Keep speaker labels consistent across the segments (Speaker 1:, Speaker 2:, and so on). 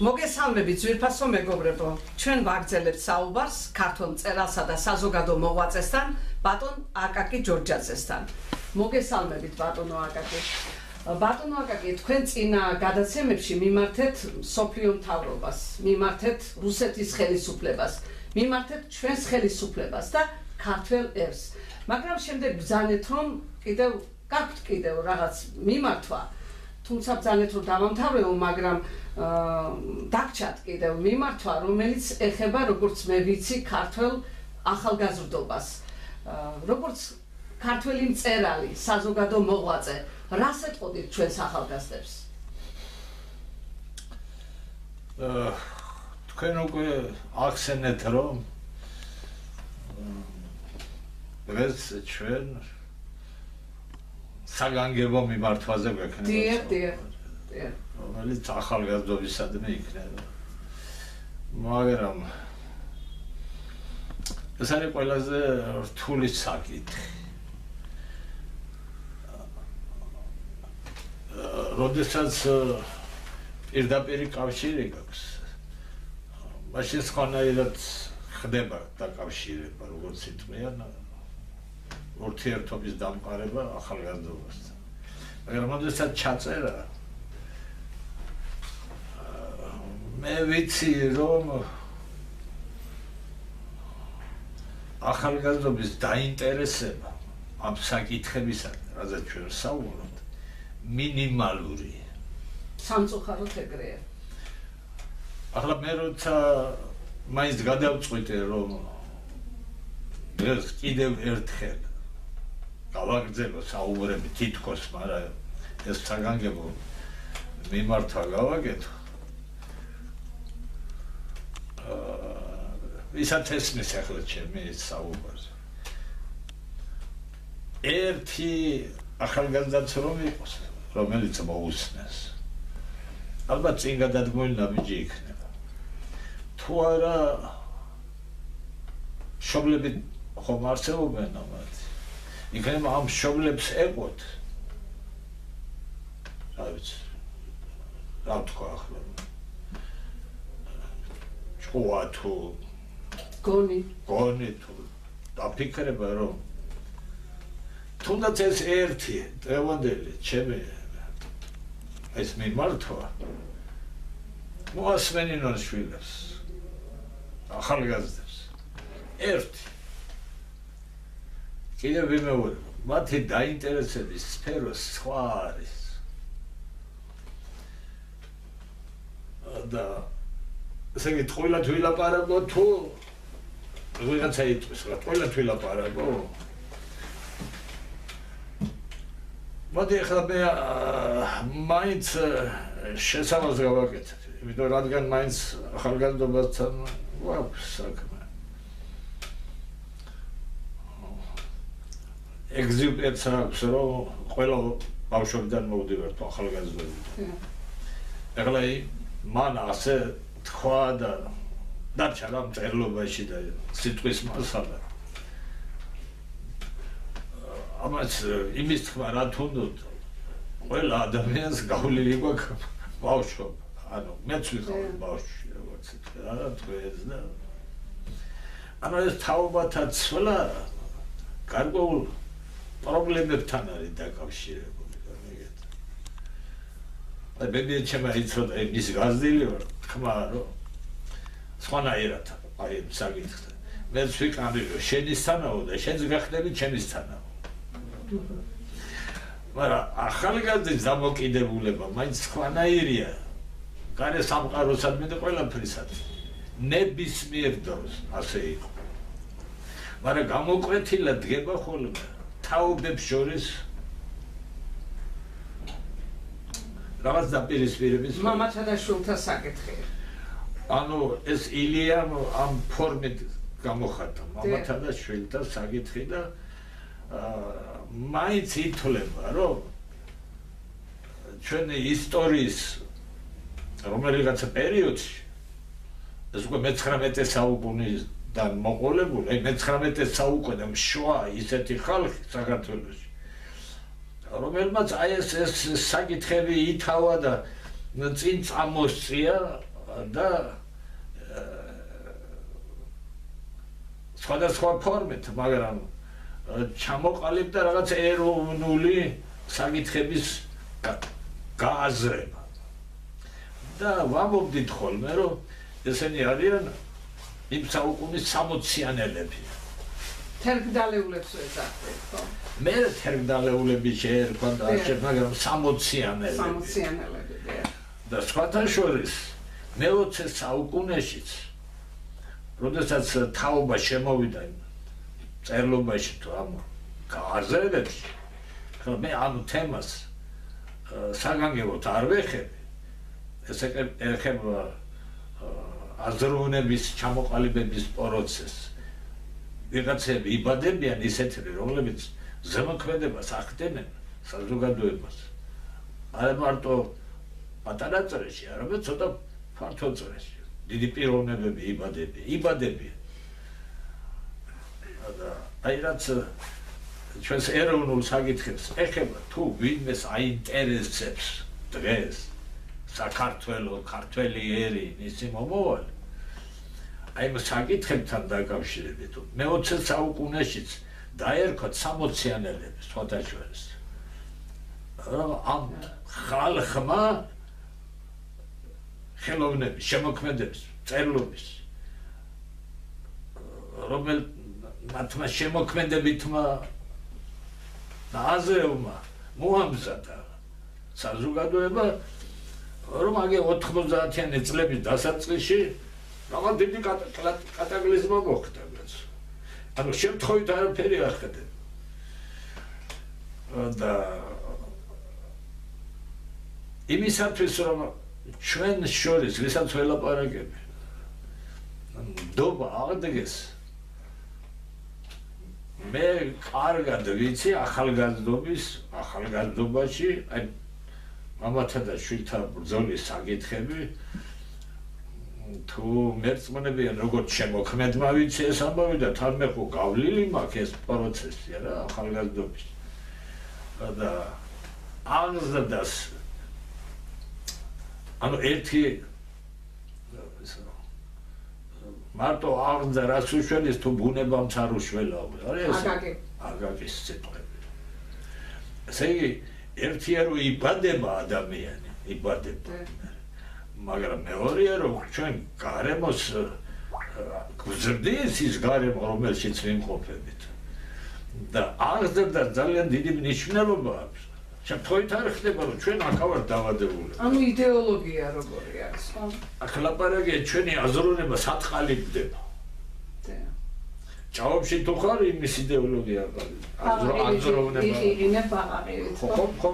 Speaker 1: მოგესალმებით ძვირფასო მეგობრებო. ჩვენ ვაგრძელებთ საუბარს ქართულ წერალსა და საზოგადო მოღვაწესთან, ბატონ აკაკი ჯორჯაძესთან. მოგესალმებით ბატონო აკაკი. ბატონო აკაკი, თქვენ წინა გადაცემებში მიმართეთ სოფლიო მთავრობას, მიმართეთ რუსეთის ხელისუფლებას, მიმართეთ ჩვენს ხელისუფლებას და ქართულ ერს. მაგრამ შემდეგ ბრძანეთ რომ კიდევ გაქვთ კიდევ რაღაც მიმართვა. თუმცა ბრძანეთ რომ დავამთავრეო, მაგრამ დაგჭათ კიდევ მიმართვა, რომელიც ეხება როგორც მე ვიცი ქართულ ახალგაზრდობას. როგორც ქართველი მწერალი, საზოგადო მოღვაწე, რას ეთყოდით ჩვენს ახალგაზრდებს?
Speaker 2: აა თქვენ უკვე ახსენეთ რომ დღეს ჩვენ საგანგებო მიმართვაზე გვექნება.
Speaker 1: დიახ, დიახ. დიახ.
Speaker 2: რომელიც ახალგაზრდობისადმი იქნება. მაგრამ ეს არის ყველაზე რთული საკითხი. როდესაც პირდაპირი კავშირი გაქვს, მაშინ სხვანაირად ხდება დაკავშირება, როგორც ითქმიან, ურთიერთობის დამყარება ახალგაზრდობასთან. მაგრამ როდესაც ჩაწერა მე ვიცი რომ ახალგაზრდობის დაინტერესება ამ საკითხებისადმი, რაზეც ჩვენ საუბრობთ, მინიმალური.
Speaker 1: სამწუხაროდ ეგრეა.
Speaker 2: ახლა მე როცა მაინც გადავწყვიტე რომ ეს კიდევ ერთხელ გავაგრძელო საუბრები თითქოს, მაგრამ ეს საგანგებო მიმართა გავაკეთო. ვისაც ესმის ახლა ჩემი საუბარს. ერთი ახალგაზრდაც რომ იყოს, რომელიც მოусნეს. ალბათ წინ გადადგმული ნაბიჯი იქნება. თუ არა შობლები ხომ არსებობენ ამათ? იქნება ამ შობლებს ეყოთ. რა ვიცი. რა თქვა ახლა? ჭკუა თუ
Speaker 1: გონი.
Speaker 2: გონი თუ. დაფიქრება რომ თუნდაც ეს ერთი დღევანდელი ჩემი ეს მე მართვა. მოასმენინონ შვილებს ახალგაზრდებს. ერთი. კიდევ ვიმეორე მათი დაინტერესების სფერო სხვა არის. და ესე იგი ყველა თვილაპარაკო თუ ვიღაცა იტყვის რა ყველა თვილაპარაკო. მოდი ახლა მე მაინც შესავალს გავაკეთებ იმიტომ რადგან მაინც ახალგაზრდობასთან ვაქვს საქმე. ეგზიუპერც აქვს რომ ყველა ბავშვებიდან მოვდივართ ახალგაზრდობიდან ახლა მან ასე თქვა და დარჩა რა მწერლობაში და სიტყვის მასალა. ამას იმის თქვა რა თუნდოდ ყველა ადამიანს გავლილი გვაქვს ბავშვ ანუ მეც ვიყავ ბავშვი როგორც თქვა რა თქვეს და ანუ ეს თაობათა ცვლა გარკვეულ პრობლემებთან არის დაკავშირებული და მე ჩემი იცოდა ის გაზდილი ვარ თქმა რომ სხვანაირად აი საკითხი მე ვიყავი შენისთანაო და შენს გახდები ჩემისთანაო მაგრამ ახალგაზრდის დამოკიდებულება მაინც სხვანაირია. გარე სამყაროსადმი და ყველაფრისად ნებისმიერ დროს ასე იყო. მაგრამ გამოკვეთილად დგება ხოლმე. თაობებს შორის რაღაც დაპირისპირების
Speaker 1: მამათა და შვილთა საკითხი.
Speaker 2: ანუ ეს ილიამ ამ ფორმით გამოხატა. მამათა და შვილთა საკითხი და აა მაინც ითვლება რომ ჩვენი ისტორიის რომელიღაცა პერიოდში ეს უკვე მე-19 საუკუნის და მოყოლებული, მე-19 საუკუნე შუა ისეთი ხალხი საქართველოში რომელმაც აი ეს ეს საკითხები ითავა და წინ წამოსწია და სხვადასხვა ფორმით, მაგრამ ჩამოყალიბდა რაღაც ეროვნული საკითხების გააზრება. და ვამბობდით ხოლმე, რომ ესენი არიან იმ საუკუნის 60-იანელები.
Speaker 1: თერგდალეულებს ეძახდეთ, ხო?
Speaker 2: მე თერგდალეულები შეერქვა და ასე, მაგრამ 60-იანელები.
Speaker 1: 60-იანელები, დიახ.
Speaker 2: და სხვათა შორის მე-20 საუკუნეშიც როდესაც თაობა შემოვიდა წერლობაში თუ ამ გააზრებებში ხო მე ამ თემას საგანგებოდ არ ვეხები ესე ეხება აზროვნების ჩამოყალიბების პროცესს. ვიღაცები იბადებიან ისეთები რომლებიც ზემოქმედებას ახდენენ საზოგადოებას. არა მარტო პატარა წრეში არამედ ცოტა ფართო წრეში დიდი პიროვნებები იბადები იბადები აი რაც ჩვენს ეროვნულ საკითხებს ეხება თუ ვინმეს აინტერესებს დღეს საქართველოს ქართველი ერი ისი მომავალი აი ამ საკითხებთან დაკავშირებით მე 20 საუკუნეშიც დაერქვა 60-იანელები სხვათა შორის ამ ხალხმა ხელოვნების შემოქმედების წერლობის რომელ მათმა შემოქმედებითმა და აზრეულმა მოამზადა საზოგადოება რომ აგე 90-იანი წლების დასაწყისში რაღაც დიდი კატაკლიზმა მოხდა მას. ანუ შემთხვევით არაფერი არ ხდება. და იმისათვის რომ ჩვენ შორის ვისაც ველაპარაკები. დობა აღდგეს. მე კარგად ვიცი ახალგაზრდობის ახალგაზრდობაში აი მამათა და შვილთა ბრძოლის საკითხები. თუ მერწმუნებიან როგორც შემოქმედმა ვიცი ეს ამბავი და თან მე ხო გავლილი მაქვს ეს პროცესი რა ახალგაზრდობის. და აღზრდას ანუ ერთი მარტო აღზრდა რას უშველის თუ ბუნებამ არ უშველაო არა ეს?
Speaker 1: აგაგე
Speaker 2: აგაგის სიტყვები. ესე იგი ერთია რომ იბადება ადამიანი იბადება. მაგრამ მეორეა რომ ჩვენ გარემოს გზრდის ის გარემო რომელშიც ვიმყოფებით. და აღზრდა ძალიან დიდი მნიშვნელობა აქვს შემთხვევით არ ხდება, რომ ჩვენ აქ ავარ დავადებული.
Speaker 1: ანუ იდეოლოგია როგორი არის, ხო?
Speaker 2: აქ ლაპარაკია ჩვენი აზროვნება
Speaker 1: სათყალიბდება.
Speaker 2: ჭაობში თუ ხარ იმის იდეოლოგია აზროვნება.
Speaker 1: იყინებ აღარევით.
Speaker 2: ხო, ხო.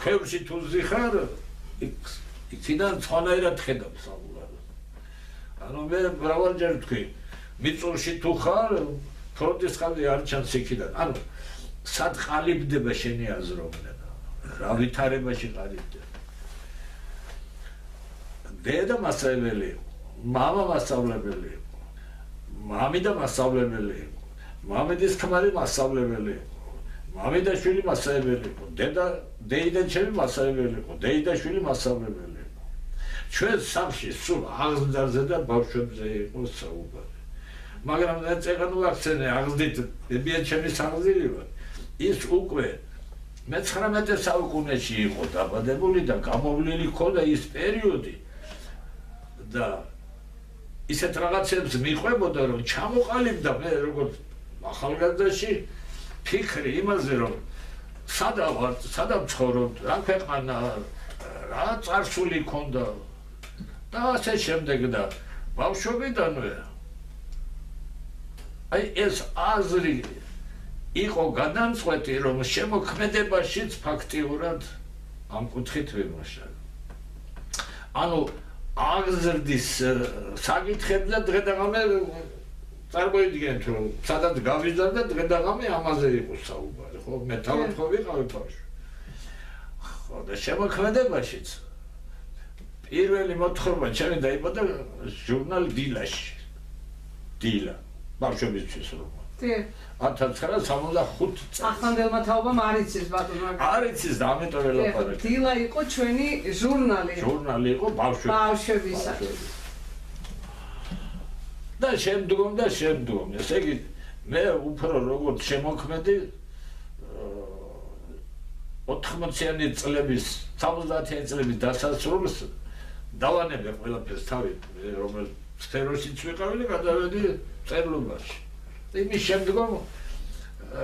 Speaker 2: თეორში თუ ზიხარ, იქიდან სხვანაირად ხედავ საუბარს. ანუ მე მრავალჯერ ვთქვი, მიწურში თუ ხარ, ფრონტის ხაზი არ ჩანს იქიდან. ანუ სად ყალიბდება შენი აზროვნება? რა ვითარებაში ყალიბდება? დედა მასწავლებელი იყო, მამა მასწავლებელი იყო, მამიდა მასწავლებელი იყო, მამედის ქმარი მასწავლებელი იყო, მამიდაშვილი მასწავლებელი იყო, დედა დეიდაშვილი მასწავლებელი იყო, დეიდაშვილი მასწავლებელი იყო. ჩვენ სამში სულ აღზრდაზე და ბავშვებზე იყო საუბარი. მაგრამ და წეგანო აქცენე აღზრდით, ებია ჩემი აღზრდილი ვარ. ის უკვე მე-19 საუკუნეში იყო დაბადებული და გამოვლილი ქონდა ის პერიოდი და ისეთ რაღაცებს მიყვებოდა რომ ჩამოყალიბდა მე როგორც ახალგაზრდაში ფიქრი იმაზე რომ სადა ვარ, სადა ვცხოვრობ, რა ქვეყანა, რა წარსული ქონდა და ასე შემდეგ და ბავშვობიდანვე. აი ეს აზრი იყო გადამწყვეტი რომ შემოქმედებაშიც ფაქტიურად ამ კუთხით ვიმუშავე. ანუ აღზრდის საკითხებზე დღე და ღამე წარმოიდგინეთ რომ სადაც გავიზარდა და დღე და ღამე ამაზე იყო საუბარი, ხო? მე თავად ხო ვიყავი ბავშვი. ხო და შემოქმედებაშიც პირველი მოთხრობა ჩემი დაიბადა ჟურნალ დილაში. დილა. ბავშვებისთვის რომ
Speaker 1: კი
Speaker 2: 1965 წელს.
Speaker 1: ახალგელმა თაობამ არ იცის ბატონო
Speaker 2: არ იცის და ამიტომ ველაპარაკე
Speaker 1: დილა იყო ჩვენი ჟურნალი.
Speaker 2: ჟურნალი იყო ბავშვები
Speaker 1: ბავშვებისათვის.
Speaker 2: და შემდგომ და შემდგომ. ესე იგი მე უფრო როგორც შემოქმედი 80-იანი წლების 70-იანი წლების დასასრულს დავანებე ყველაფერს თავი რომელ სფეროშიც ვიყავი და გადავედი წერლობაში. იმის შემდგომ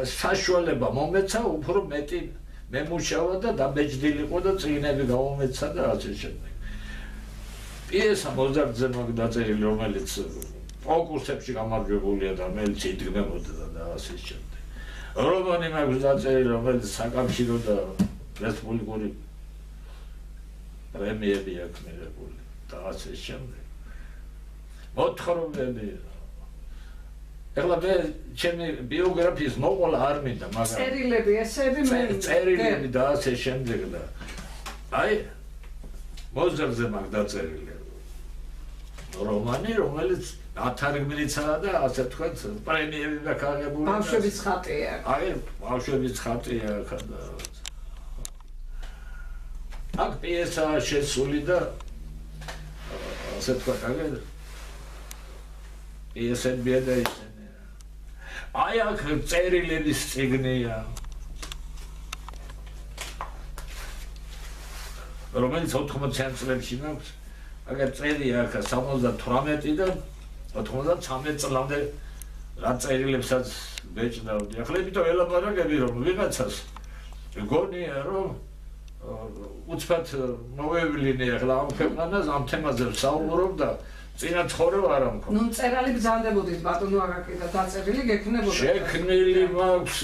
Speaker 2: საშუალება მომეცა უფრო მეტი მემუშავა და დაბეჭდილიყო და წიგნები გამომეცა და ასე შემდეგ. პიესა მოზარდზე მაგდაწერილი რომელიც კონკურსებში გამარჯვებულია და მე ციტგმებოდა და ასე შემდეგ. რომანი მაქვს დაწერილი რომელიც საკავშირო და რესპუბლიკური პრემიები აქვს მიღებული და ასე შემდეგ. მოთხრობები ეხლა მე ჩემი ბიოგრაფიის მოყოლა არ მინდა მაგრამ
Speaker 1: წერილები ესები მე
Speaker 2: წერილები და ასე შემდეგ და აი მოზერზე მაგ დაწერილი რომანი რომელიც ათარგმნიცაა და ასე თქვა პრემიები დაკარგებული
Speaker 1: ბავშვების ხატია.
Speaker 2: აი ბავშვების ხატია ხა და აქ პიესა შესული და ასე თქვა კაგე პიესები და ისე აი აქ წერილების ციგნია. რომელიც 80 წლებში მაქვს. აგერ წერია აქ 78-დან 93 წლამდე რა წერილებსაც ბეჭდავდი. ახლა იმიტომ ელაპარაკები რომ ვიღაცას გონია რომ უცბად მოვევლინე ახლა ამ ქვეყანას ამ თემაზე ვსაუბრობ და წინა ცხოვრება არ ამქო.
Speaker 1: ნუ წერალი ბრძანდებოდით ბატონო აკაკი და დაწერილი გექნებოდა.
Speaker 2: შექმნილი მაქვს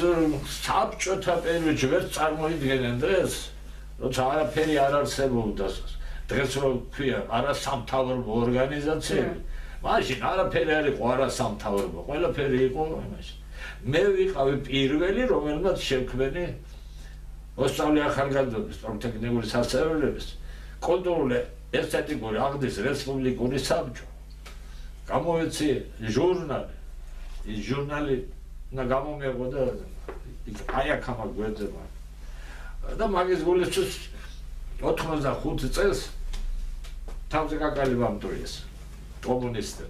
Speaker 2: საბჭოთა პერიოდში ვერ წარმოიდგენენ დღეს, როცა არაფერი არ არსებობდა. დღეს რო ქვია არა სამთავრობო ორგანიზაცია. მაშინ არაფერი არ იყო არა სამთავრობო, ყველაფერი იყო იმაში. მე ვიყავი პირველი, რომელმაც შექმნე მოსწავლე ახალგაზრდობის პროფესიონალური სასწავლებლების კონტროლე ესთეტიკური აღდის რესპუბლიკური საბჭო. გამოვეცი ჟურნალი. ის ჟურნალი და გამომეღო და აი აქ ამ გვერდება და მაგის გულისთვის 85 წელს თავზე გაკალიბამ დროის კომუნისტი.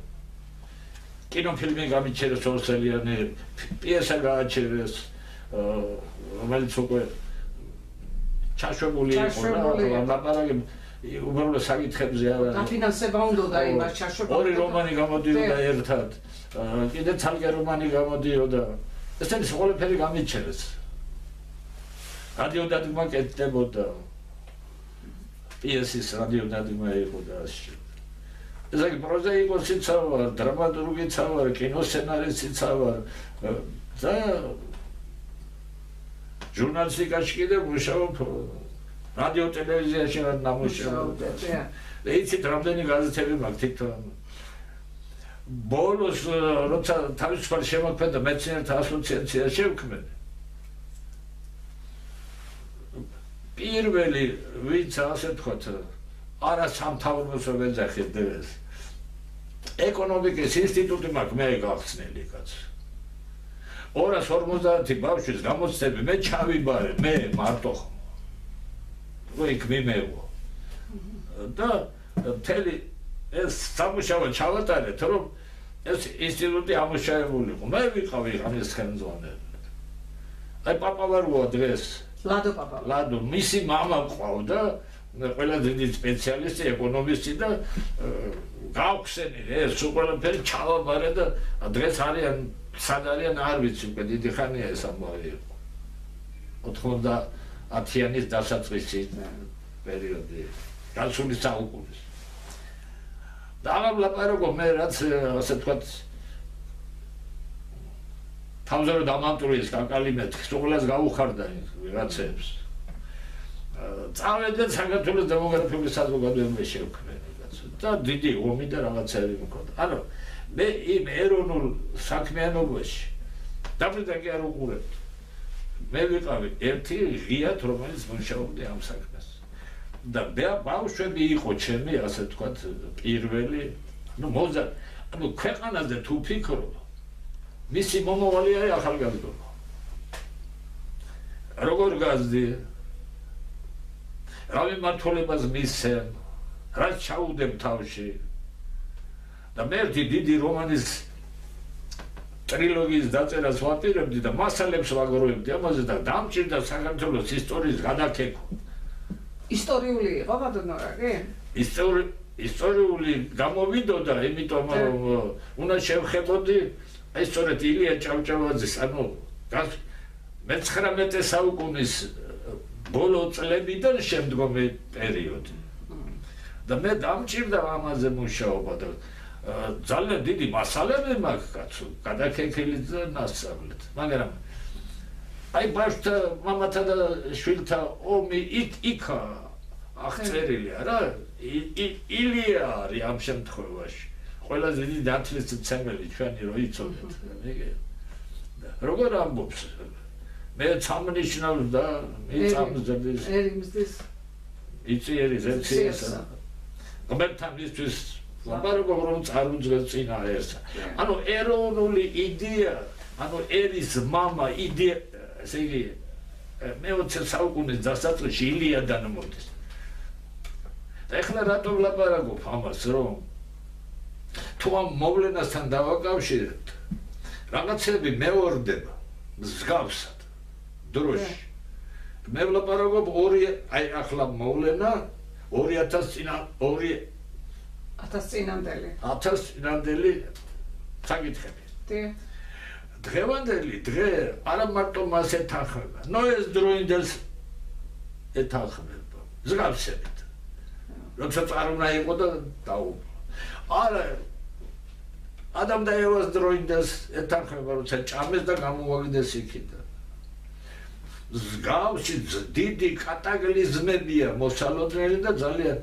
Speaker 2: კინოფილმი გამიჩერეს ორსელიანი პიესა გააჩერეს რომელიც უკვე ჩაშვებული იყო და ლაპარაკი უბრალოდ საკითხებზე არა.
Speaker 1: დაფინანსება უნდა და იმას ჩაშობა.
Speaker 2: ორი რომანი გამოდიოდა ერთად. კიდე ცალკე რომანი გამოდიოდა. ესენი ყველაფერი გამიჩერეს. რადიო დადგმა კეთდებოდა. პიესის რადიო დადგმა იყო და ასე. ეს იგი პროზა იყო სიცავარ, დრამატურგი ცავარ, კინოსცენარისტი ცავარ. და ჟურნალისტიკაში კიდე მუშაობ რადიო ტელევიზიაში რა ნამუშევრებია. და იცით რამდენი გაზეთები მაქვს თვითონ. ბოლოს როცა თავისუფალ შემოქმედა მეცნიერთა ასოციაცია შევქმნე. პირველი ვინც ასე თქვათ არა სამთავრობო ვეძახი დღეს. ეკონომიკის ინსტიტუტი მაქვს მე გახსნელი კაც. 250 ბავშვის გამოცდები მე ჩავიბარე მე მარტო ხომ იქ მიმეო. და თელი ეს სამუშაო ჩავატარეთ, რომ ეს ინსტიტუტი ამოშაებული იყო. მე ვიყავი ამის ხელმძღვანელი. აი პაპა ვარ ვო დღეს.
Speaker 1: ლადო პაპა.
Speaker 2: ლადო, მისი мама ყავდა, ყველა დიდი სპეციალისტი, ეკონომისტი და გავხსენილი ეს უყურებელი ჩავაბარე და დღეს არიან სად არიან არ ვიცი, უკვე დიდი ხანია ეს ამბავი. 80 ათიანის დასაწყისი პერიოდი გასული საუკუნის. და ამ ლაპარაკო მე რაც ასე თქვათ თავზე რომ დამამტვრიეს კაკალიმეთ სულას გაუხარდა ვიღაცებს. წავედე საქართველოს დემოგრაფიული საზოგადოება შევქმნე და დიდი ომი და რაღაცები მქონდა. ანუ მე იმ ეროვნულ საქმიანობაში დაბრუნდა კი არ უყურებთ მე ვიყავი ერთი ღიათ რომელიც მუშაობდი ამ საქმეს. და ბავშვები იყო ჩემი ასე ვთქვათ პირველი ну მოძა ანუ ქვეყანაზე თუ ფიქრობ მისი მომავალი არის ახალგაზრდობა. როგორ გაზდი? რა მიმართულებას მისცემ რა ჩაუდებ თავში. და მე ერთი დიდი რომანის ტრილოგიის დაწერას ვაპირებდი და მასალებს ვაგროვებდი ამაზე და დამჭირდა საქართველოს ისტორიის გადაკეთება.
Speaker 1: ისტორიული იყო ბატონო რა კი?
Speaker 2: ისტორი ისტორიული გამოვიდოდა, იმიტომ რომ უნდა შევხედოდი აი სწორედ ილია ჭავჭავაძის ანუ მე-19 საუკუნის ბოლო წლებიდან შემდგომი პერიოდი. და მე დამჭირდა ამაზე მუშაობა და ძალიან დიდი მასალები მაქვს კაცო, გადაკეთილი და ნასწავლეთ. მაგრამ აი ბაშთა მამათა და შვილთა ომი იქ იქა აღწერილია რა. ილია არის ამ შემთხვევაში. ყველაზე დიდი დათლის ცემელი ჩვენი რო იცოდეთ. როგორ ამბობს? მე სამნიშნავს და მიწამზრდის.
Speaker 1: ერიმზდის.
Speaker 2: იციერი ზეციესა. კომენტარ მისთვის ლაპარაკობ რომ წარუძღეს წინა ერთს. ანუ ეროვნული იდეა, ანუ ერის мама იდეა, ესე იგი მე 20 საუკუნის დასაწყისში ილიადან მოდის. და ეხლა რატომ ლაპარაკობ ამას რომ თუ ამ მოვლენასთან დავაკავშირებთ რაღაცები მეორდება მსგავსად დროში მე ვლაპარაკობ ორი აი ახლა მოვლენა 2000 წინა 2
Speaker 1: 1000 წინამდელი.
Speaker 2: 1000 წინამდელი საკითხები.
Speaker 1: დე
Speaker 2: დღევანდელი დღე არა მარტო მას ეთანხმება. ნუ ეს დროინდელს ეთანხმება. ზღავსებით. როცა წარუნა იყო და დაუ. არა ადამ და ევას დროინდელს ეთანხმება, როცა ჭამეს და გამოვაგდეს იქიდან. ზგავსი დიდი კატაკლიზმებია მოსალოდნელი და ძალიან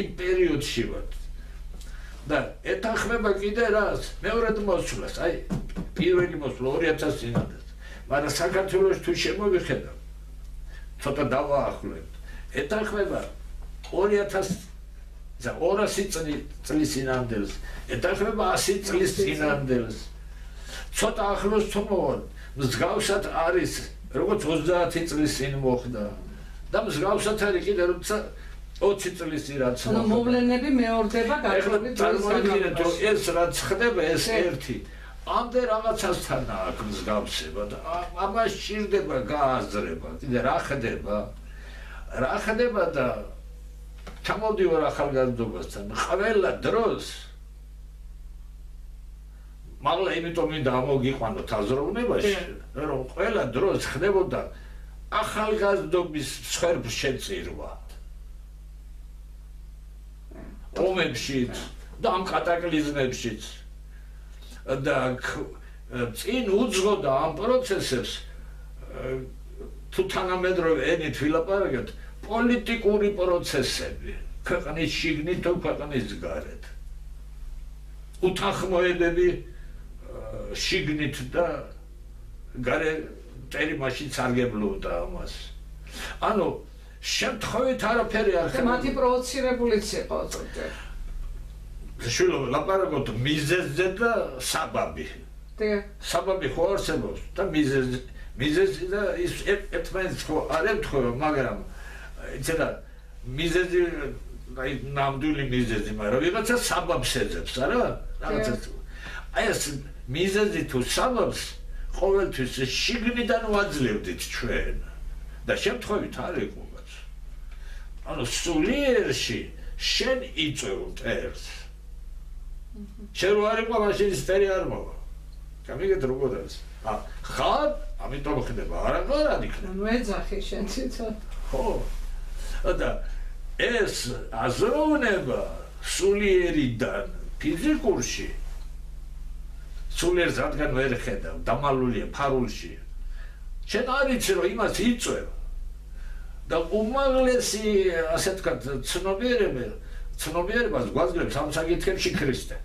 Speaker 2: იმ პერიოდში ვართ. და ეთანხმება კიდე რას? მეორედ მოსვლას, აი პირველი მოსვლა 2000 წინადად. მაგრამ საქართველოს თუ შემოვიხედავ, ცოტა დავაახლოვებ. ეთანხმება 2000 და 200 წლის წინანდელს, ეთანხმება 100 წლის წინანდელს. ცოტა ახლოს თუ მოვალ, მსგავსად არის, როგორც 30 წლის წინ მოხდა. და მსგავსად არის კიდე როცა 20 წლის რაც
Speaker 1: ანუ მოვლენები მეორდება
Speaker 2: გაგრძელებით წარმოიდგინეთ რომ ეს რაც ხდება ეს ერთი. ამდე რაღაცასთან აქვს მსგავსება და ამას ჭირდება გააზრება. კიდე რა ხდება? რა ხდება და ჩამოდივარ ახალგაზრდობასთან? ყველა დროს მაგრამ იმიტომ მინდა ამოგიყვანოთ აზროვნებაში რომ ყველა დროს ხდებოდა ახალგაზრდობის სხერფ შეწირვა ომებშიც და ამ კატაკლიზმებშიც. და წინ უძღოდა ამ პროცესებს თუ თანამედროვე ენით ვილაპარაკეთ პოლიტიკური პროცესები. ქვეყნის შიგნით თუ ქვეყნის გარეთ. უთანხმოებები შიგნით და გარე წერი მაშინ სარგებლობდა ამას. ანუ შემთხვევით არაფერი არ ხდება.
Speaker 1: მათი პროვოცირებულიც იყო ზოგჯერ.
Speaker 2: შულო ლაპარაკობთ მიზეზზე და საბაბი.
Speaker 1: დე
Speaker 2: საბაბი ხო არსებობს და მიზეზი მიზეზი და ის ერთმანეთს ხო არ ემთხვევა, მაგრამ ეცედა მიზეზი აი ნამდვილი მიზეზი, მაგრამ ვიღაცა საბაბს ეძებს, არა? რაღაცა აი ეს მიზეზი თუ საბაბს ყოველთვის შიგნიდან ვაძლევდით ჩვენ და შემთხვევით არ იყო ანუ სულიერში შენ იწევ ტერს. შენ არ იყო მაშინ სტერი არ მოვა. გამიგეთ როგორ არის? ა ხარ, ამიტომ ხდება, არა ხარ არ იქნება.
Speaker 1: ნუ ეძახი შენ თვითონ.
Speaker 2: ხო. და ეს აზროვნება სულიერიდან ფიზიკურში სულიერს რადგან ვერ ხედავ, დამალულია ფარულში. შენ არ იცი რომ იმას იწევ. და უმაღლესი ასე ვთქვათ ცნობიერება ცნობიერებას გვაძლევს ამ საკითხებში ქრისტე.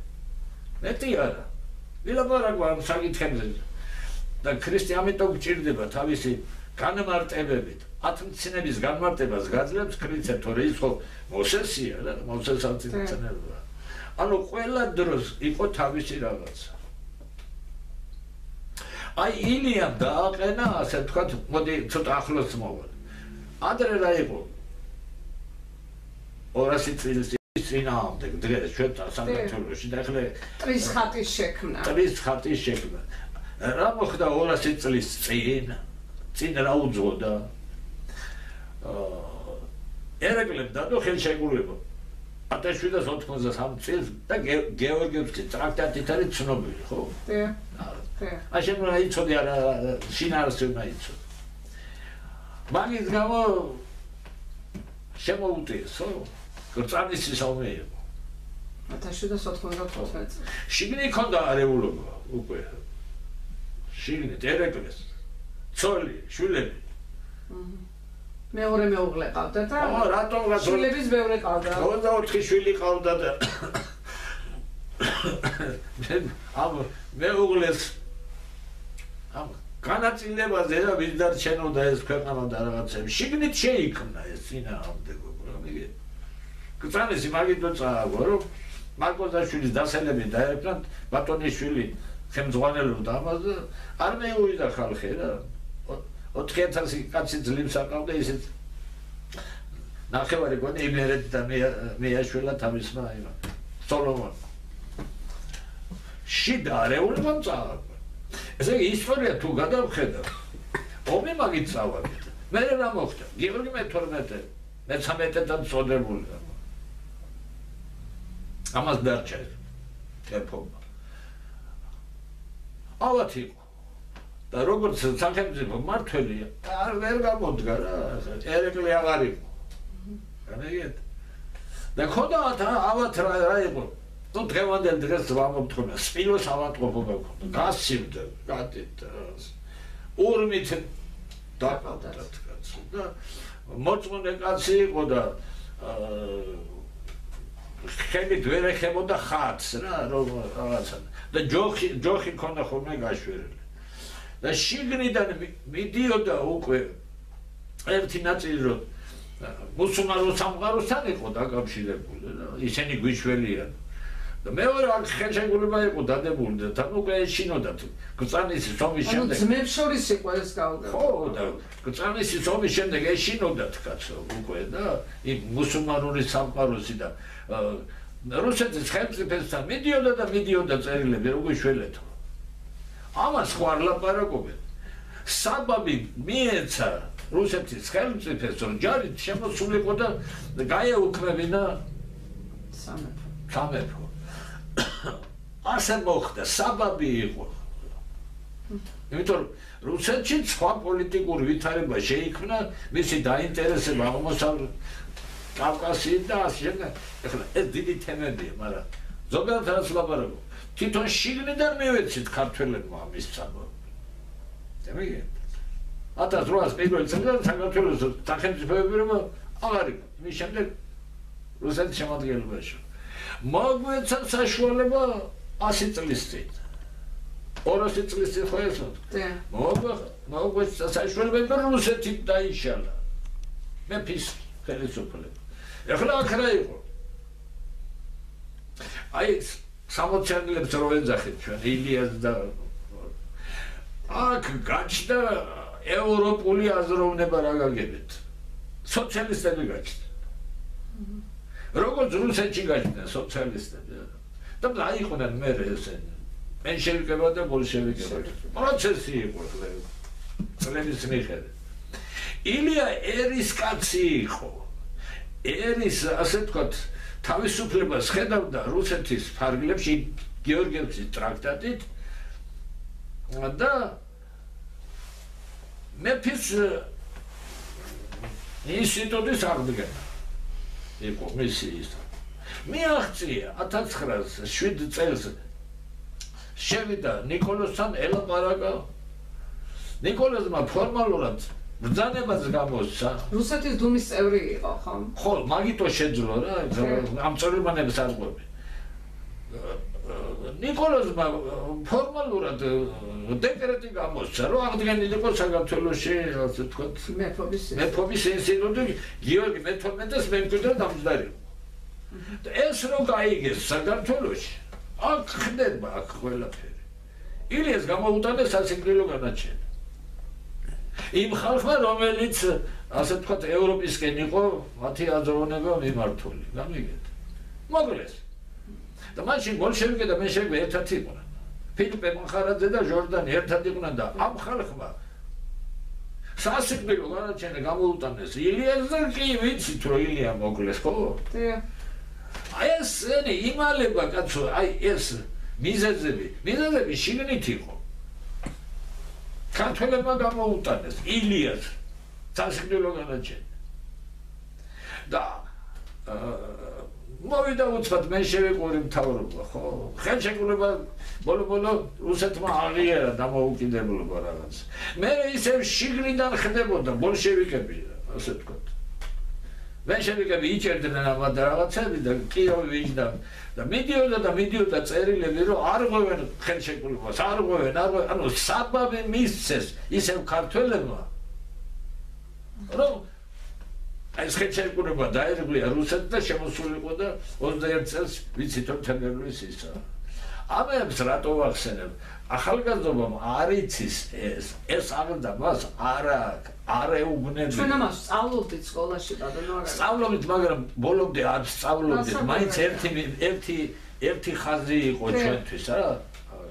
Speaker 2: მეტი არა. ვილაპარაკო ამ საკითხებზე. და ქრისტე ამიტომ გჭირდება თავისი განმარტებებით ათმცინების განმარტებას გაძლევს ქრისტე თორე ის ხო მოსესია და მოსეს ათმცინებია ანუ ყველა დროს იყო თავისი რაღაცა. აი ილიამ დააყენა ასე თქვა მოდი ცოტა ახლოს მოვალ ადრე რა იყო 200 წლის წინაამდე დღეს ჩვენ საქართველოში და ახლა
Speaker 1: ტრის ხატის შექმნა
Speaker 2: ტრის ხატის შექმნა რა მოხდა 200 წლის წინ წინ რა უძღოდა აა ერეკლემ დადო ხელშეკრულება 1793 წელს და გეორგიევსკის ტრაქტატით არის ცნობილი ხო?
Speaker 1: დე.
Speaker 2: დე. აშენ რა იცოდი არა შინაარსი უნდა იცოდი. მაგის გამო შემოუტიეს ხო? გწანის ისომე იყო.
Speaker 1: 1795 წელს.
Speaker 2: შიგნი ქონდა რეულობა უკვე. შიგნი ერეკლეს. ცოლი, შვილები.
Speaker 1: მეორე მეუღლე ყავდა და
Speaker 2: ო რატომ რა
Speaker 1: შვილების მეორე ყავდა
Speaker 2: 24 შვილი ყავდა და ამ მეუღლეს ამ განაწილებაზე რა ვინ დარჩენოდა ეს ქვეყანა და რაღაცები. შიგნით შეიქმნა ეს ძინაამდეგობა მიგი გწანესი მაგითო წააგო რომ მარკოზაშვილის დასელები დაერქვათ ბატონიშვილი ხელმძღვანელობდა ამაზე არ მეუვიდა ხალხი რა. 4000 კაცი ძლივს აყავდა ისეთ ნახევარი გონი იმერეთ და მე მეაშველა თავისმა აიმა. სოლომონ. შიდა რეულმა წააგო ესე იგი ისტორია თუ გადავხედავ ომი მაგით წავაგეთ მე რა მოხდა? გიორგი მე-12 მე-13-დან წოდებული ამას დარჩა თეფობა. ალბათ იყო. და როგორც სახელმწიფო მართველი არ ვერ გამოდგა რა ერეკლე აღარ იყო. განეგეთ და ხოდა ავათ რა რა იყო თუ დღევანდელ დღეს ვამობთქონა სპილოს ავატყოფობა ქონდა გასცილდა გადით ორმით დაკავდა კაცი და მოწმუნე კაცი იყო და ხელი ვერ ეხებოდა ხატს რა რომ რაღაცა და ჯოხი ჯოხი ქონდა ხოლმე გაშვერილი და შიგნიდან მიდიოდა უკვე ერთი ნაწილი რომ მუსულმანურ სამყაროსთან იყო დაკავშირებული და ისინი გვიჩველიან და მეორე აქ ხელშეკრულება იყო დადებული და თან უკვე ეშინოდა გწანის სომის შემდეგ
Speaker 1: ანუ ძმებს შორის იყო ეს გაუგება
Speaker 2: ხო და გწანის სომის შემდეგ ეშინოდა კაცო უკვე და იმ მუსულმანური სამყაროსი და რუსეთის ხელმწიფესთან მიდიოდა და მიდიოდა წერილები როგორ შველეთო ამას ხო არ ლაპარაკობენ. საბაბი მიეცა რუსეთის ხელმწიფეს რომ ჯარი შემოსულიყო და გაეუქმებინა სამეფო. სამეფო. ასე მოხდა, საბაბი იყო. იმიტომ რუსეთში სხვა პოლიტიკური ვითარება შეიქმნა, მისი დაინტერესება აღმოსავლეთ კავკასიით და ასე შემდეგ. ეს დიდი თემებია, მაგრამ ზოგადად რაც ლაპარაკობ თვითონ შიგნიდან მივეცით ქართველებმა ამის საბა. დამიგე. 1800 პირველი წელს საქართველოს სახელმწიფოები რომ აღარ იყო. მის შემდეგ რუსეთის შემადგენლობაში. მოგვეცა საშუალება 100 წლის წინ. 200 წლის წინ ხო ესო?
Speaker 1: და
Speaker 2: მოგვე მოგვეცა საშუალება რომ რუსეთი დაიშალა. მე ფის ხელისუფლება. ეხლა აქ რა იყო? აი სამოციანლებს რო ეძახით ჩვენ ილიას და აქ გაჩნდა ევროპული აზროვნება რა გაგებეთ სოციალისტები გაჩნდა როგორც რუსეთში გაჩნდა სოციალისტები და დაიყვნენ მე ესენ მენშევიკება და ბოლშევიკება პროცესი იყო ხლე წლების მიხედვით. ილია ერის კაცი იყო. ერის ასე თქვათ თავისუფლებას ხედავდა რუსეთის ფარგლებში გეორგიევსკის ტრაქტატით. და მეფის ინსტიტუტის აღდგენა იყო მისიის. მე აღწია 1907 წელს შევიდა نيكოლოსთან ელაპარაკა. نيكოლოზმა ფორმალურად ბრძანებას გამოსცა.
Speaker 1: რუსეთის დუმის წევრი იყო, ხო?
Speaker 2: ხო, მაგიტო შეძლო რა, ამ წევრებანებს არ გვები. ნიკოლოზმა ფორმალურად დეკრეტი გამოსცა, რომ აღდგენილი იყო საქართველოსში, ასე ვთქვათ,
Speaker 1: მეფობის
Speaker 2: მეფობის ინსტიტუტი გიორგი მე-12-ს მემკვიდრედ ამჯდარიყო. ეს რო გაიგეს საქართველოსში, აქ ხდება აქ ყველაფერი. ილიას გამოუტანეს სასიკვდილო განაჩენი. იმ ხალხმა, რომელიც ასე ვთქვათ, ევროპისკენ იყო მათი აზროვნება მიმართული, გამიგეთ. მოკლეს. და მაშინ ბოლშევიკე და მეშევიკე ერთად იყვნენ. ფილიპე მახარაძე და ჟორდანი ერთად იყვნენ და ამ ხალხმა სასიკვდილო განაჩენი გამოუტანეს და კი ვიცი თუ ილია მოკლეს ხო?
Speaker 1: დიახ.
Speaker 2: აი ეს ენი იმალება კაცო, აი ეს მიზეზები, მიზეზები შიგნით იყო. ქართველებმა გამოუტანეს ილიას სასიკვდილო განაჩენი. და აა მოვიდა უცბად მე შევიყური მთავრობა ხო? ხელშეკრულება ბოლო-ბოლო რუსეთმა აღიარა დამოუკიდებლობა რაღაც. მე ისე შიგნიდან ხდებოდა ბოლშევიკები ასე ვთქვათ. მენშევიკები იჭერდნენ ამ რაღაცები და კიოვი ვიჯდა და მიდიოდა და მიდიოდა წერილები რომ არ ღვევენ ხელშეკრულებას არ ღვევენ არ ანუ საბაბი მისცეს ისევ ქართველებმა. რომ ეს ხელშეკრულება დაერგლია რუსეთს და შემოსულიყო და 21 წელს ვიცით რომ თებერვლის ისა. ამებს რატო ვახსენებ? ახალგაზრდობამ არ იცის ეს, ეს აღდა მას არა არ ეუბნები.
Speaker 1: ჩვენ ამას სწავლობდით სკოლაში ბატონო არა.
Speaker 2: სწავლობდით, მაგრამ ბოლომდე არ სწავლობდით. მაინც ერთი ერთი ერთი ხაზი იყო ჩვენთვის რა.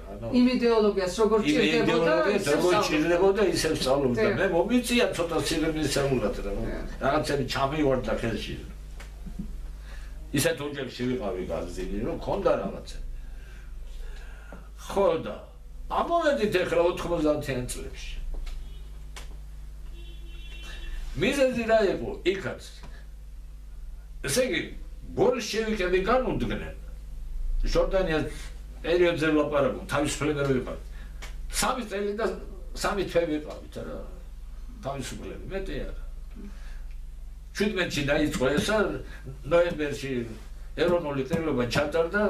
Speaker 1: იმ იდეოლოგიას როგორ ჭირდებოდა
Speaker 2: როგორ ჭირდებოდა ისევ სწავლობდა. მე მომიწია ცოტა სიღრმისეულად რა რაღაცები ჩამივარდა ხელში. ისეთ ოჯახში ვიყავი გაზილი რომ ქონდა რაღაცა. ხო და ამოვედით ახლა 90-იან წლებში. მიზეზი რა იყო? იქაც. ესე იგი ბოლშევიკები განუდგნენ. ჟორდანიას პერიოდზე ვლაპარაკობ, თავისუფლები ვიყავით. სამი წელი და სამი თვე ვიყავით რა. თავისუფლები, მეტი არა. 17-ში დაიწყო ესა, ნოემბერში ეროვნული წერილობა ჩატარდა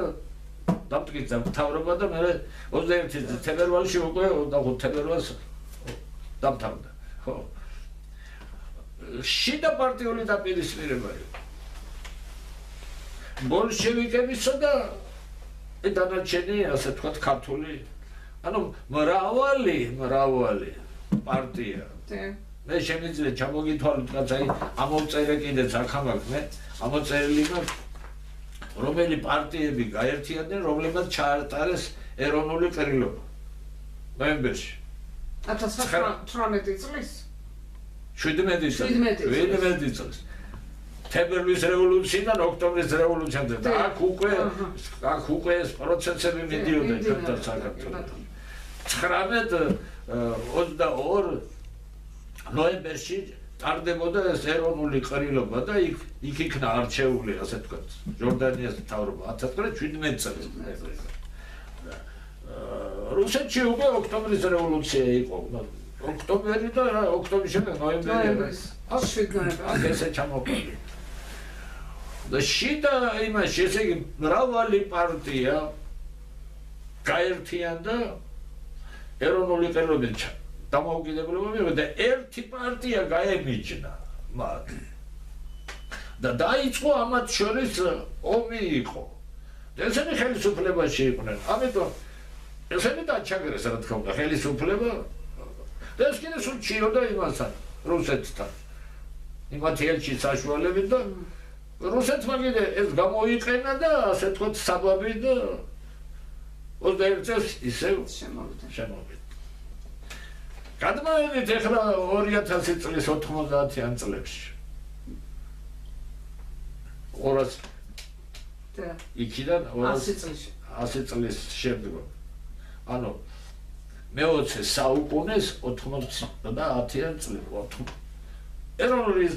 Speaker 2: დამტკიცა მთავრობა და მე 21 თებერვალში უკვე 25 თებერვალს დამთავრდა. ხო. შიდა პარტიული დაპირისპირება იყო. ბოლშევიკებისა და დანარჩენი ასე თქვა ქართული ანუ მრავალი მრავალი პარტია. მე შემიძლია ჩამოგითვალოთ რაც აი ამოწერე კიდე ძახამაკ მე ამოწერილი მაქვს რომელი პარტიები გაერთიანდნენ რომლებმაც ჩაარტარეს ეროვნული ყრილობა. ნოემბერში.
Speaker 1: 1918 წლის?
Speaker 2: 17 წლის. 17 წლის თებერვლის რევოლუციიდან ოქტომბრის რევოლუციამდე და აქ უკვე აქ უკვე ეს პროცესები მიდიოდა ჩვენთან საქართველოში 1922 ნოემბერში ტარდებოდა ეს ეროვნული ყრილობა და იქ იქ იქნა არჩეული ასე თქვა ჯორდანიას მთავრობა 1917 წელს. რუსეთში უკვე ოქტომბრის რევოლუცია იყო. ოქტომბერი და ოქტომბრის შემდეგ ნოემბერი.
Speaker 1: აქ შეგვიძლია
Speaker 2: აქ ესე ჩამოყალიბდა და შიდა იმაში ესე იგი მრავალი პარტია გაერთიანდა ეროვნული ყელობით დამოუკიდებლობა მიიღო და ერთი პარტია გაემიჯნა მათ. და დაიწყო ამათ შორის ომი იყო. და ესენი ხელისუფლებაში იყვნენ ამიტომ ესენი დაჩაგერეს რა თქმა უნდა ხელისუფლება. და ეს კიდე სულ ჩიოდა იმასთან რუსეთთან. იმათ ელჩი საშუალებით და რუსეთმა კიდე ეს გამოიყენა და ასე თქვა საბაბი და 21 წელს ისევ
Speaker 1: შემოვიდა.
Speaker 2: გადმოვიდეთ ახლა 2000 წლის 90-იან წლებში. 200
Speaker 1: და
Speaker 2: იქიდან
Speaker 1: 100 წლის
Speaker 2: 100 წლის შემდგომ. ანუ მე-20 საუკუნეს 90 და 10-იან წლებში. ეროვნული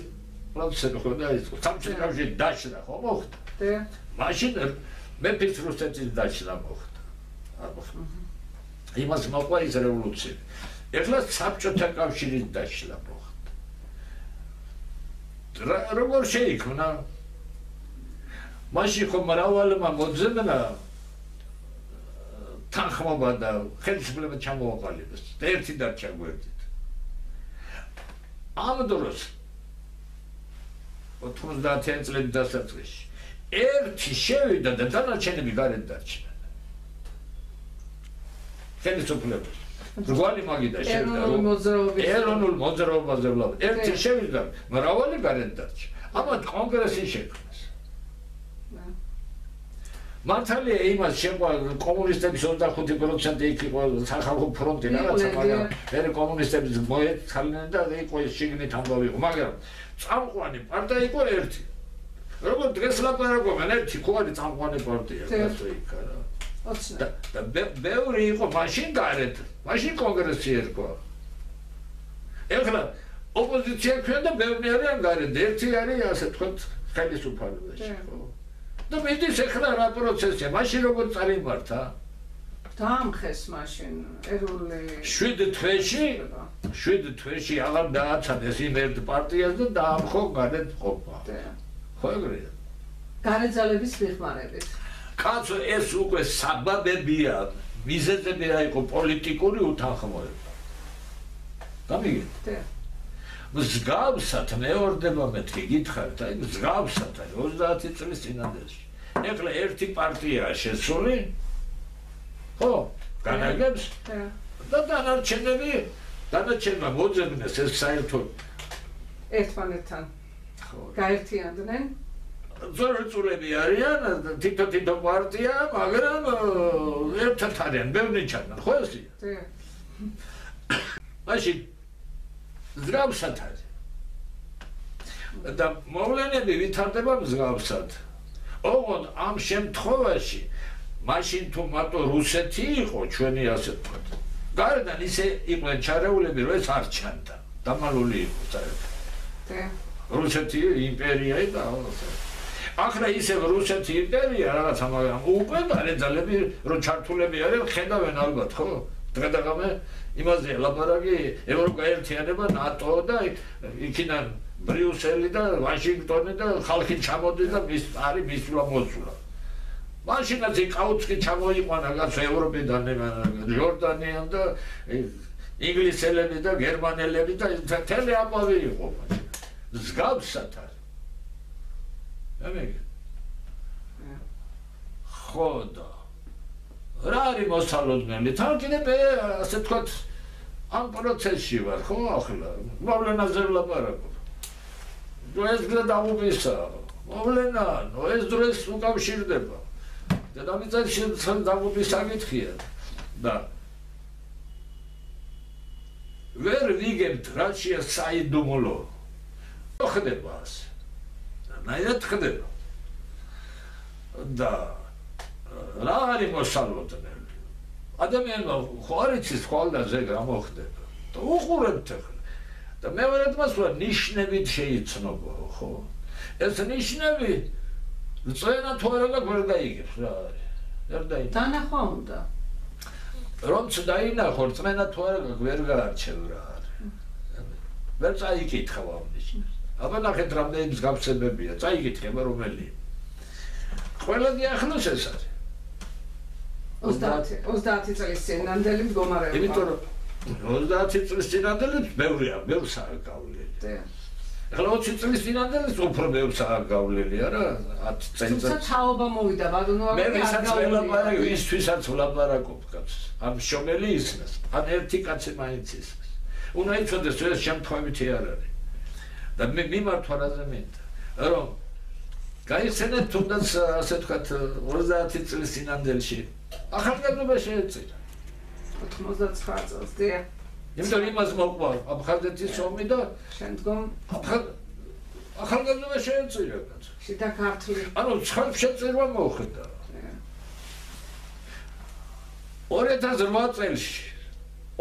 Speaker 2: პროცესები ხო დაიწყო. სამწუხაროდ კავშირი დაშლა ხო მოხდა?
Speaker 1: და
Speaker 2: მაშინ მეფის რუსეთის დაშლა მოხდა. არ მოხდა. იმას მოყვა ის რევოლუცია. ეხლა საბჭოთა კავშირის დაშლა მოხდა. როგორ შეიქმნა? მაშინ ხო მრავალმა მოძებნა თანხმობა და ხელისუფლება ჩამოაყალიბეს. და ერთი დარჩა გვერდით. ამ დროს 90 წლების დასაწყისში ერთი შევიდა და დანარჩენები გარეთ დარჩნენ. ხელისუფლებას. რგვალი მაგიდა შევიდა
Speaker 1: ეროვნული მოძრაობის
Speaker 2: ეროვნულ მოძრაობაზე ვლაბ. ერთი შევიდა, მრავალი გარეთ დარჩა. ამათ კონგრესი შექმნეს. მართალია იმას შეყვა კომუნისტების 25% იქ იყო სახალხო ფრონტი რაღაცა მაგრამ მე კომუნისტების მოეცალინენ და იყო შიგნით ამბავი იყო მაგრამ წამყვანი პარტია იყო ერთი. როგორ დღეს ლაპარაკობენ ერთი ხوارი წამყვანი პარტია ასე იქა რა. და ბევრი იყო მაშინ გარეთ, მაშინ კონგრესი ერქვა. ეხლა ოპოზიცია ქონდა ბევრი არიან გარეთ, ერთი არის ასე თქვათ ხელისუფლებაში ხო? და მიდის ეხლა რა პროცესია, მაშინ როგორ წარიმართა?
Speaker 1: დაამხეს მაშინ ერული
Speaker 2: 7 თვეში 7 თვეში აღარ დააცადეს იმ ერთ პარტიას და დაამხო გარეთ ყოფა
Speaker 1: და
Speaker 2: ხო ეგრეა?
Speaker 1: გარეძალების მიღმარებით.
Speaker 2: კაცო ეს უკვე საბაბებია. მიზეზები რა იყო პოლიტიკური უთანხმოება. გამიგეთ?
Speaker 1: და
Speaker 2: მსგავსად მეორდება მეთქი გითხარით აი მსგავსად აი 30 წლის წინანდელში ეხლა ერთი პარტიაა შესული ხო განაგებს
Speaker 1: და
Speaker 2: დანარჩენები დანარჩენმა მოძებნეს ეს საერთო
Speaker 1: ერთმანეთთან. გაერთიანდნენ.
Speaker 2: ზორწულები არიან თითო თითო პარტია მაგრამ ერთად არიან ბევრი ჩანან ხო ესია
Speaker 1: და
Speaker 2: მაშინ ზრავსად არის და მოვლენები ვითარდება მსგავსად ოღონდ ამ შემთხვევაში მაშინ თუ მარტო რუსეთი იყო ჩვენი ასე ვთქვათ გარდან ისე იყვნენ ჩარეულები რომ ეს არ ჩანდა. დამალული იყო საერთოდ
Speaker 1: და
Speaker 2: რუსეთი იმპერია და ახლა ისე რუსეთი იმპერია რაღაცა მაგრამ უკვე გარეძალები რო ჩართულები არიან ხედავენ ალბათ ხო? დღედაღამე იმაზე ლაბარაკი ევროპა გაერთიანება ნატო და იქიდან ბრიუსელი და ვაშინგტონი და ხალხი ჩამოდი და მის არის მისვლა მოსვლა მაშინაც იკაუცკი ჩამოიყვანა კაცო ევროპიდან ჯორდანიამ და ინგლისელები და გერმანელები და თელი ამბავი იყო მაშინ. ზგავსად არის ამიგე ხოდა რა არის მოსალოდნელი? თან კიდე ასე თქვათ ამ პროცესში ვარ ხო ახლა? მოვლენაზე ვლაპარაკობ. ეს გზა დაუბისა მოვლენა ნო ეს დროს უკავშირდება დედამიწაში დაუბის საკითხია. და ვერ ვიგებთ რა შეა საიდუმლო ხდება ასე ნაირად ხდება და რა არის მოსალოდნელი ადამიანმა ხო არ იცის ხოლმე გამოხდება. და უყურებთ ახლა და მეორედ მას რა ნიშნებით შეიცნობა ხო? ეს ნიშნები წენა თუ არა ვერ დაიგებს რა. არის ვერ დაიგებს.
Speaker 1: დანახვა უნდა.
Speaker 2: რომც დაინახო წენა თუ არა ვერ გაარჩევ რა. არის ვერ წაიკითხავ ამ ნიშნებს აბა ნახეთ რამდენი მსგავსებებია. წაიკითხება რომელი? ყველა დიახლოს ეს არის.
Speaker 1: 30 30 წლის წინ ნამდვილი მდგომარეობა.
Speaker 2: იმიტომ რომ 30 წლის წინანდელი ბევრია, ბევრსაა გავლილი.
Speaker 1: და
Speaker 2: ახლა 20 წლის წინანდელი უფრო ბევრსაა გავლილი, არა? 10
Speaker 1: თუმცა
Speaker 2: წელიწად.
Speaker 1: თაობა მოვიდა ბატონო
Speaker 2: მე
Speaker 1: არ
Speaker 2: ვისაც ველაპარაკ, ვისთვისაც ვლაპარაკობ კაცს. ამ შომელი ისმის. ან ერთი კაცი მაინც ისმის. უნდა იცოდეს რომ ეს შემთხვევითი არ არის. და მე მიმართვა რაზე მინდა. რომ გაიხსენეთ თუნდაც ასე თქვათ 30 წლის წინანდელში ახალგაზრდობა შეეწირა.
Speaker 1: 99 წელს და
Speaker 2: იმიტომ რომ იმას მოყვა აფხაზეთის ომი და
Speaker 1: შემდგომ
Speaker 2: ახალ ახალგაზრდობა შეეწირა კაცო.
Speaker 1: შიდა ქართული
Speaker 2: ანუ ცხელ შეწირვა მოხდა. 2008 წელში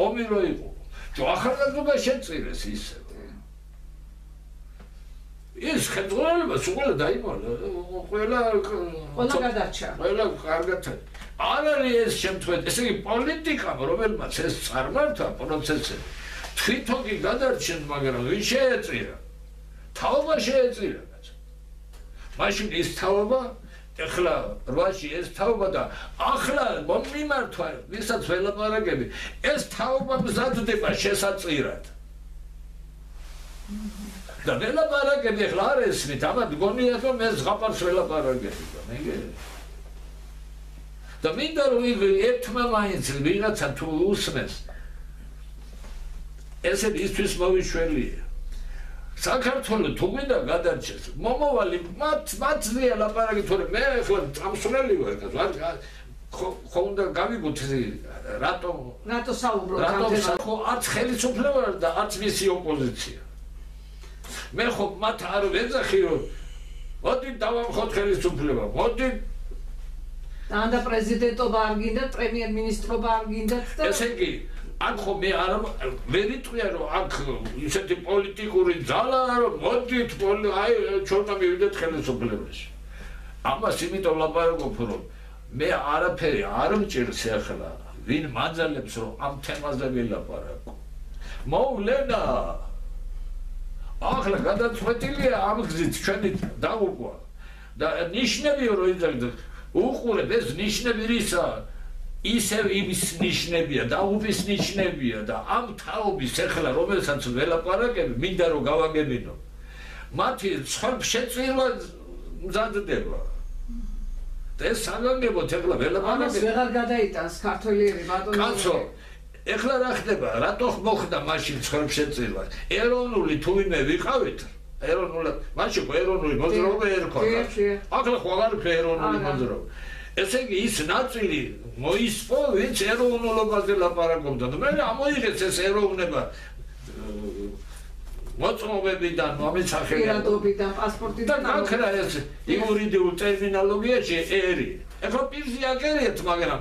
Speaker 2: ომი რო იყო. ჯო ახალგაზრდობა შეწირეს ისე. ის ხელმძღვანელობა სულ დაიმალა. ყველა
Speaker 1: ყველა გადარჩა
Speaker 2: ყველა კარგად არ არის ეს შემთხვევა ესე იგი პოლიტიკამ რომელმაც ეს წარმართა პროცესი თვითონ კი გადარჩენ მაგრამ ვინ შეეწირა? თაობა შეეწირა მაშინ ის თაობა ეხლა რვაში ეს თაობა და ახლა მომიმართვა ვისაც ველაპარაკები ეს თაობა მზადდება შესაწირად. და ველაპარაკები ახლა არ ესმით, აბა გონიათ რომ მე ზღაპარს ველაპარაკები და მე და მინდა რომ ერთმა მაინც ვიღაცა თუ უსმენს. ესე ისთვის მოვიშველია. საქართველოს თუ მინდა გადარჩეს მომავალი მათ მათ ზია ლაპარაკი თორე მე ხო წამსვლელი ვარ და ხო უნდა გავიგოთ რატო
Speaker 1: რატო საუბრობ
Speaker 2: რატო ხო არც ხელისუფლება და არც მისი ოპოზიცია. მე ხო მათ არ ვეძახი რომ მოდი დავამხოთ ხელისუფლება მოდი
Speaker 1: და პრეზიდენტობა არ გინდა პრემიერ-მინისტრობა არ გინდა და
Speaker 2: ესე იგი აქ ხო მე არ ვერიტყვია რომ აქ ისეთი პოლიტიკური ძალა რომ მოდით აი ჩვენთან მივიდეთ ხელისუფლებაში. ამას იმიტომ ლაპარაკობ რომ მე არაფერი არ მჭირს ახლა ვინ მაძალებს რომ ამ თემაზე ვილაპარაკო. მოვლენა ახლა გადაწყვეტილია ამ გზით ჩვენი დაგუყვა და ნიშნებიო რომ იზრდა უყურებ ეს ნიშნები რისა? ისევ იმის ნიშნებია და უბის ნიშნებია და ამ თაობის ახლა რომელსაც ველაპარაკები მინდა რომ გავაგებინო. მათი ცხელ შეწირვა მზადდება. და ეს საგანგებოდ ახლა ველაპარაკები
Speaker 1: ამას ვეღარ გადაიტანს ქართველიერი ბატონო.
Speaker 2: კაცო ეხლა რა ხდება? რატო მოხდა მაშინ ცხელ შეწირვა ეროვნული თუ ვინმე ვიყავით ეროვნულად მაშინ ეროვნული მოძრაობა ერქვა ახლა ხო აღარ ეროვნული მოძრაობა. ესე იგი ის ნაწილი მოისპო ვინც ეროვნულობაზე ლაპარაკობდა და მე ამოიღეს ეს ეროვნება მოწმობებიდან მომეცახე
Speaker 1: პირადობიდან პასპორტიდან
Speaker 2: და გაქრა ეს იურიდიულ ტერმინოლოგიაში ერი. ეხლა პირზე აგერიეთ მაგრამ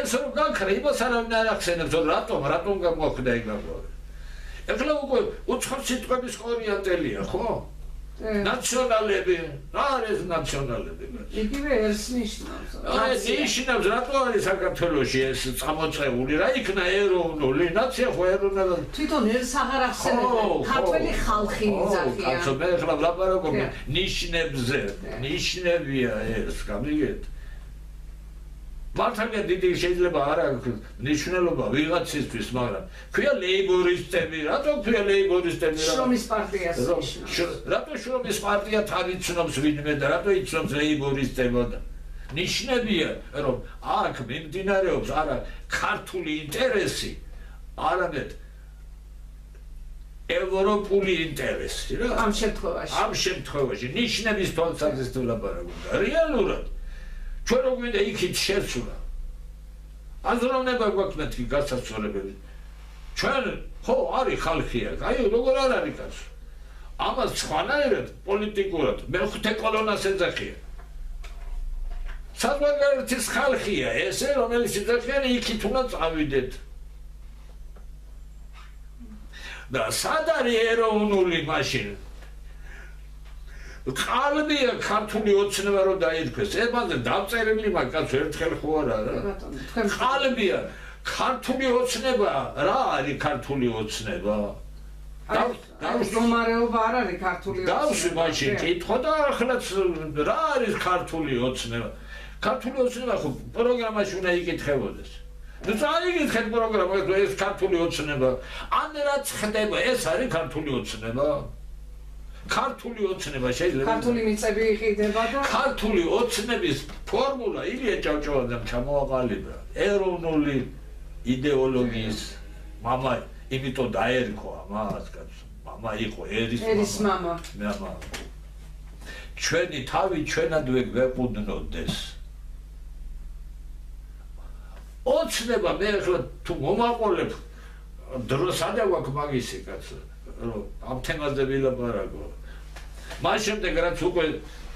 Speaker 2: ეს რომ გაქრა იმას არავინ არ ახსენებს რომ რატომ რატომ გამოხდა ეგ რაღაცა ეხლა უკვე უცხო სიტყვების ორიენტელია ხო ნაციონალები, რა არის ნაციონალები?
Speaker 1: იგივე ეს ნიშნავს.
Speaker 2: აი, ნიშნავს, რატო არის საქართველოსი ეს წამოწეული? რა იქნა ეროვნული ნაცია ხო ეროვნული?
Speaker 1: თვითონ ერს აღარ ახსენებენ. ქართველი ხალხი იძახიან.
Speaker 2: კაცო, მე ახლა ვლაპარაკობ ნიშნებზე. ნიშნებია ეს, გამიგეთ? მართალია დიდი შეიძლება არ აქვს ნიშნულობა ვიღაცისთვის, მაგრამ ქვია ლეიბორისტები, რატო ქვია ლეიბორისტები?
Speaker 1: შრომის პარტიას
Speaker 2: რატო შრომის პარტია თავიცნობს ვინმე და რატო იცნობს ლეიბორისტებო და ნიშნებია, რომ აქ მიმდინარეობს არა ქართული ინტერესი, არამედ ევროპული ინტერესი, რა?
Speaker 1: ამ შემთხვევაში.
Speaker 2: ამ შემთხვევაში ნიშნების თვალსაზრისით ვლაპარაკობ. რეალურად ჩვენ რო გვინდა იქით შეცვლა. აზროვნება გვაქვს მეთქი გასაცოლებელი. ჩვენ ხო არის ხალხია აი როგორ არ არის კაც ამას სხვანაირად პოლიტიკურად მეხუთე კოლონას ეძახია. საზღვარგარეთის ხალხია ესე რომელიც ეძახიან იქით უნდა წავიდეთ. და სად არის ეროვნული მაშინ ყალბია ქართული ოცნება რომ დაირქვეს. ებაზე დავწერილი მაგაც ერთხელ ხო არა რა? ყალბია ქართული ოცნება რა არის ქართული ოცნება?
Speaker 1: და რომარეობა არ არის ქართული ოცნება.
Speaker 2: დავსვი მაშინ კითხო და ახლაც რა არის ქართული ოცნება? ქართული ოცნება ხო პროგრამაში უნდა იკითხებოდეს. ნუ წაიგითხეთ პროგრამაში ეს ქართული ოცნება. ან რაც ხდება ეს არის ქართული ოცნება? ქართული ოცნება შეიძლება
Speaker 1: ქართული მიწები იყიდება და
Speaker 2: ქართული ოცნების ფორმულა ილია ჭავჭავაძემ ჩამოაყალიბა ეროვნული იდეოლოგიის мама იმიტომ დაერქვა მას კაც мама იყო ერის
Speaker 1: мама ერის мама
Speaker 2: мама ჩვენი თავი ჩვენადვე გვეყუდნოდეს ოცნება მე ახლა თუ მომაყოლებ დროს ადა გვაქვს მაგისი კაცო რომ ამ თემაზე ვილაპარაკო. მას შემდეგ რაც უკვე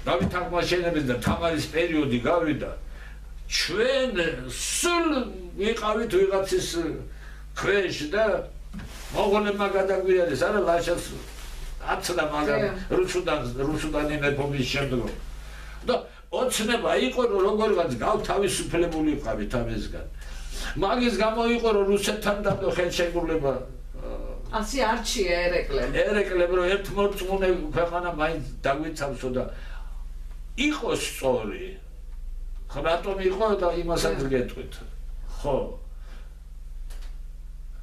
Speaker 2: დავით აღმაშენების და თამარის პერიოდი გავიდა, ჩვენ სულ ვიყავით ვიღაცის ქვეშ და მოგონება გადაგვიარეს, არა ლაშას აცდა მაგრამ რუსუდან რუსუდანი მეფობის შემდგომ. და ოცნება იყო რომ როგორღაც გავთავისუფლებული ვიყავით ამისგან. მაგის გამო იყო რომ რუსეთთან დადო ხელშეკრულება
Speaker 1: ასე არჩია ერეკლემ.
Speaker 2: ერეკლემ რომ ერთ მოწმუნე ქვეყანა მაინც დაგვიცავსო და იყოს სწორი. ხო რატომ იყო და იმასაც გეტყვით. ხო.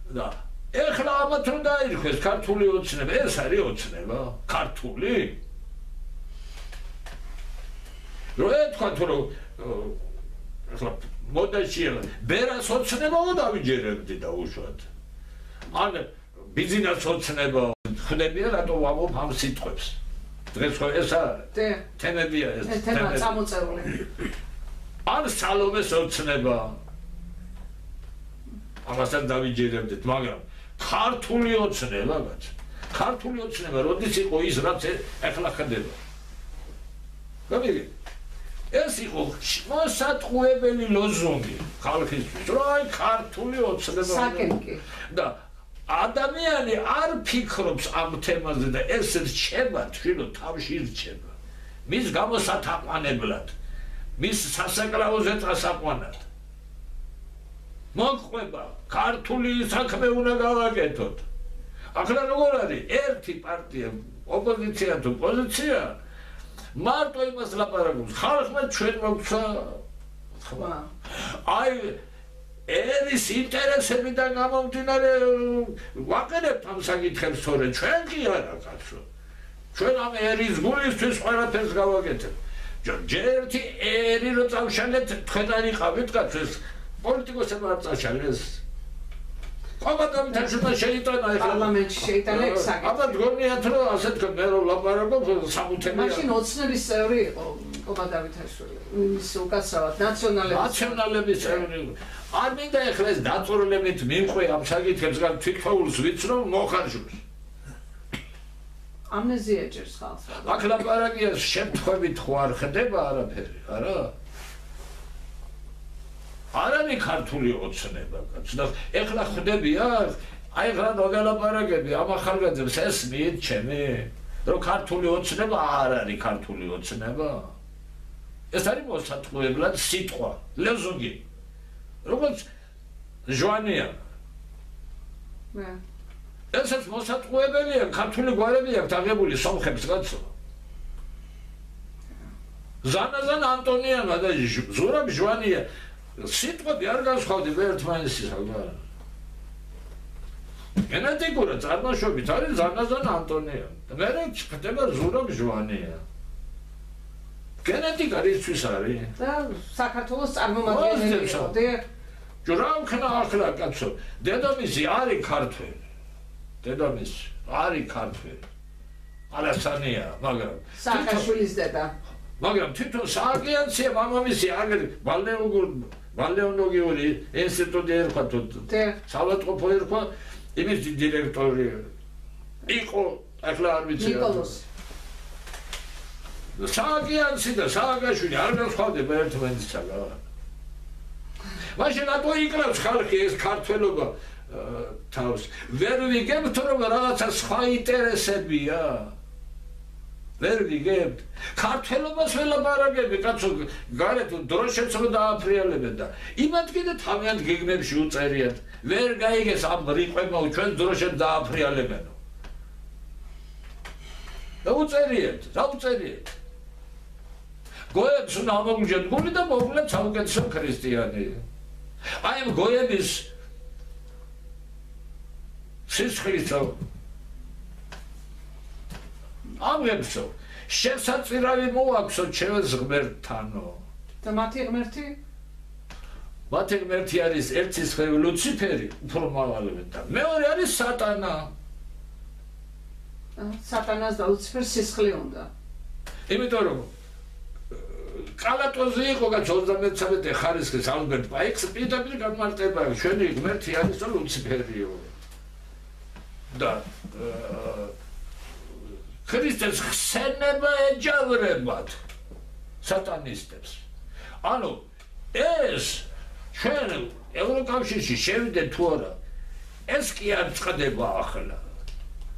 Speaker 2: და ეხლა ამათ რომ დაირქვეს ქართული ოცნება, ეს არის ოცნება, ქართული. რო ეთქვა თუ რომ ახლა მოდაში ბერას ოცნება უნდა დავიჯერებდი და უშუალოდ ან ბიზნეს ოცნება ხდებია რატო ვამობ ამ სიტყვებს? დღეს ხო ესა თემებია ეს
Speaker 1: თემა წამოწერული
Speaker 2: ან სალომეს ოცნება ამასთან დავიჯერებდით მაგრამ ქართული ოცნება რაც ქართული ოცნება როდის იყო ის რაც ახლა ხდება? გამიგე ეს იყო მოსატყუებელი ლოზუნგი ხალხისთვის. რომ აი ქართული ოცნება?
Speaker 1: საკენკი
Speaker 2: და ადამიანი არ ფიქრობს ამ თემაზე და ეს რჩება თვითო თავში რჩება მის გამოსათაყვანებლად მის სასაკლაოზე წასაყვანად. მოყვება ქართული საქმე უნდა გავაკეთოთ. ახლა როგორ არის? ერთი პარტია ოპოზიცია თუ პოზიცია? მარტო იმას ლაპარაკობს. ხალხმა ჩვენ მოგვცა ხმა. აი ერის ინტერესებიდან გამომდინარე ვაყენებთ ამ საკითხებს თორე. ჩვენ კი არა კაცო. ჩვენ ამ ერის გულისთვის ყველაფერს გავაკეთებ. ჯერთი ერი რო წავშალეთ თქვენ არ იყავით კაცო ეს პოლიტიკოსებმა არ წაშალეს აბადამ თანხმდა შეიტანა
Speaker 1: ეს პარლამენტში შეიტანა საკითხი.
Speaker 2: აბა გონიათ რომ ასეთ მე რომ ლაპარაკობ სამუთემია.
Speaker 1: მაშინ ოცნების წევრი იყო ყობა დავითაშვილი. ის უკაცრავად ნაციონალების
Speaker 2: ნაციონალების წევრი. არ მინდა ეხლა ეს დაწურლებით მიმყვე ამ საკითხებს გან თვითფაულს ვიცრო მოხარჯოს.
Speaker 1: ამნეზია ჭერს ხალხს.
Speaker 2: აქ ლაპარაკია შემთხვევით ხო არ ხდება არაფერი, არა? არ არის ქართული ოცნება კაც და ეხლა ხდებია აი რა დაგალაპარაკები ამ ახალგაზრდებს ეს მიეთ ჩემი რომ ქართული ოცნება არ არის ქართული ოცნება ეს არის მოსათხოვებლად სიტყვა ლეზონგი როგორც ჟვანია მე ესაც მოსათხოვებელია ქართული გვარები აქვს აღებული სომხებს კაცო ზანაზან ანტონიანა და ზურაბ ჟვანია სიტყვები არ განსხვავდება ერთმანეთისაგან. გენეტიკურად წარმოშობით არის ზანაზან ანტონია. მე რა ხდება ზურაბ ჟვანია. გენეტიკა რისთვის არის?
Speaker 1: და საქართველოს წარმომადგენელი.
Speaker 2: ჯურავ ხნა ახლა კაცო, დედამისი არის ქართველი. დედამისი არის ქართველი. ალასანია, მაგრამ
Speaker 1: საქართველოს დედა.
Speaker 2: მაგრამ თვითონ სააგენტო მამამისი აგერ ვალეოგურ ვალეონოგიური ინსტიტუტი ერქვა თუ სალატყოფო ერქვა იმის დირექტორი იყო ახლა არ ვიცი
Speaker 1: ნიკოლოს
Speaker 2: სააგიანცი და სააგაშვილი არ განსხვავდება ერთმანეთისაგან მაშინ რატო იკლავს ხალხი ეს ქართველობა? თავს. ვერ ვიგებთ რომ რაღაცა სხვა ინტერესებია. ვერ ვიგებთ. ქართლობას ველაპარაკები კაცო გარეთ დროშებს რო დააფრიალებენ და იმათ კიდე თავიანთ გეგმებში უწერიათ. ვერ გაიგეს ამ რიყვებმა ჩვენ დროშებს დააფრიალებენო და უწერიათ რა უწერიათ გოებს უნდა ამოგუჯეთ გული და მოგლეთ საუკეთესო ქრისტიანი. აი ამ გოების სისხლისო ამებსო შესაძირავი მოაქვსო ჩემს ღმერთთანო.
Speaker 1: და მათი ღმერთი?
Speaker 2: მათი ღმერთი არის ერთი ხევი ლუციფერი უფრო მაღალი და მეორე არის სატანა.
Speaker 1: სატანას და ლუციფერს სისხლი უნდა.
Speaker 2: იმიტომ რომ კალატოზე იყო გაჩ 33 ხარისხის ალბერტ პაიქს პირდაპირ გამარტება ჩვენი ღმერთი არის ლუციფერიო და ქრისტეს ხსენება ეჯავრებათ სატანისტებს. ანუ ეს ჩვენ ევროკავშირში შევიდეთ თუ არა? ეს კი არ წდება ახლა.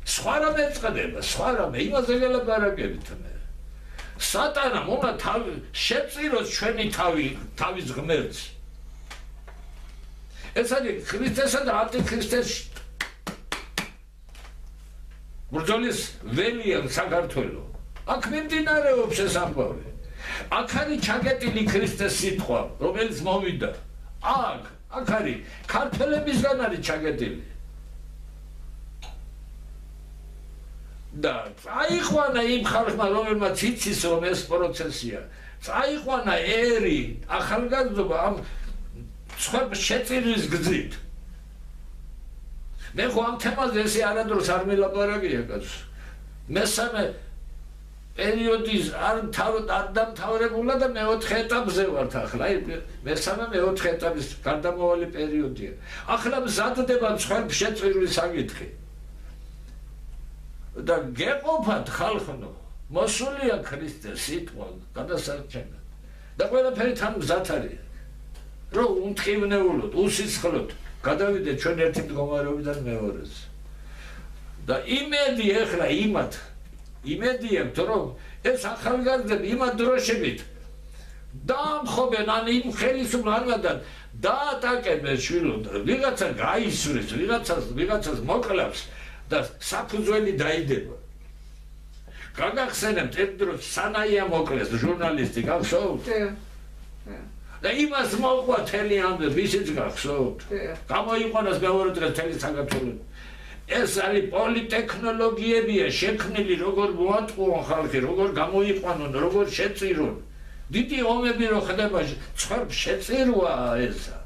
Speaker 2: სხვა რამე წდება, სხვა რამე, იმაზე ველაპარაკებით მე. სატანა მონა თავი შეწიროს ჩვენი თავი, თავის ღმერთს. ეს არის ქრისტესა და ანტიქრისტეს ბრძოლის ველიან საქართველო. აქ მიმდინარეობს ეს ამბავი. აქ არის ჩაგეტილი ქრისტეს სიტყვა, რომელიც მოვიდა. აქ, აქ არის ქართველებისგან არის ჩაგეტილი. და წაიყვანა იმ ხალხმა რომელმაც იცის რომ ეს პროცესია წაიყვანა ერი ახალგაზრდობა ამ სხვა შეწირის გზით მე ხო ამ თემაზე ესე არადროს არ მელაპარაკია კაცო მესამე პერიოდის არ თავად არ დამთავრებულა და მეოთხე ეტაპზე ვართ ახლა. აი მესამე მეოთხე ეტაპის გარდამავალი პერიოდია. ახლა მზადდება მსხვერპლ შეწირვის საკითხი. და გეყოფათ ხალხნო. მოსულია ქრისტეს სიტყვა გადასარჩენად. და ყველაფერი თან მზად არის. რომ უმთხოვნეულოდ უსისხლოდ გადავიდეთ ჩვენ ერთი მდგომარეობიდან მეორეს. და იმედი ახლა იმათ იმედი აქვს რომ ეს ახალგაზრდები იმათ დროშებით დამხობენ ან იმ ხელისუფლებამ დაატაკებენ შვილოდ. ვიღაცა გაისვრეს ვიღაცას ვიღაცას მოკლავს და საფუძველი დაიდება გაგახსენებთ ერთ დროს სანაია მოკლეს ჟურნალისტი გახსოვთ?
Speaker 1: კი.
Speaker 2: და იმას მოყვა თელი ამბები, ისიც გახსოვთ? კი. გამოიყვანოს მეორე დღეს თელი საქართველოს. ეს არის პოლიტექნოლოგიებია შექმნილი როგორ მოატყუონ ხალხი, როგორ გამოიყვანონ, როგორ შეწირონ. დიდი ომები რო ხდება, ცხარ შეწირვა ესა.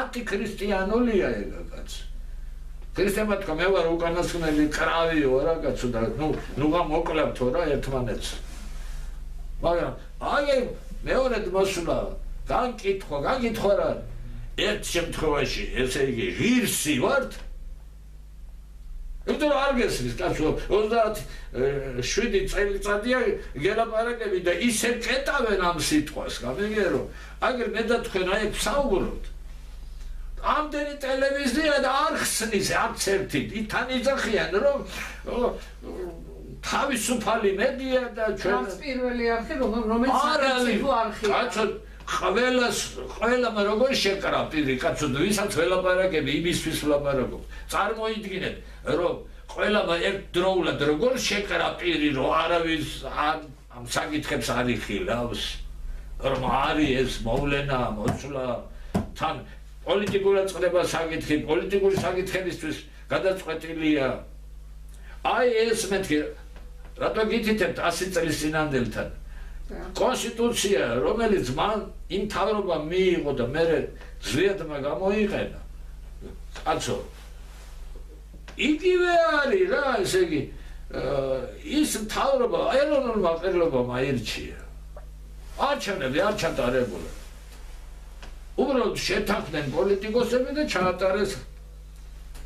Speaker 2: ანტიქრისტიანულია ეგა თქვა მე ვარ უკანასკნელი კრავიო რა კაცო და ნუ ნუ გამოკლებთო რა ერთმანეთს. მაგრამ აი მეორე მოსულა განკითხვა განკითხვა რა. ერთ შემთხვევაში ესე იგი ღირსი ვართ. იმიტომ არ გესმის კაცო 37 წელიწადია გელაპარაკები და ისე კეტავენ ამ სიტყვას გამიგერო აგერ მე და თქვენ აი საუბრობთ ამდენი ტელევიზია და არ ხსნის არც ერთი. თან იძახიან რომ თავისუფალი მედია და
Speaker 1: ჩვენ პირველი არხი რომელიც საერთო არხია
Speaker 2: კაცო ყველას ყველამ როგორ შეკრა პირი კაცო ვისაც ველაპარაკები იმისთვის ველაპარაკობ წარმოიდგინეთ რომ ყველამ ერთდროულად როგორ შეკრა პირი რომ არავის ამ საკითხებს არ იხილავს რომ არის ეს მოვლენა მოსვლა თან პოლიტიკურად წდება საკითხი, პოლიტიკური საკითხებისთვის გადაწყვეტილია. აი ეს მეთქი რატო გითითებთ 100 წლის წინანდელთან? კონსტიტუცია, რომელიც მან იმ თავრობა მიიღო და მე ზვიადმა გამოიყენა. კაცო. იგივე არის რა, ესე იგი, ის თავრობა ეროვნულმა პერიოდმა აირჩია. არჩევნები არ ჩატარებულა. უბრალოდ შეთანხმდნენ პოლიტიკოსები და ჩაატარეს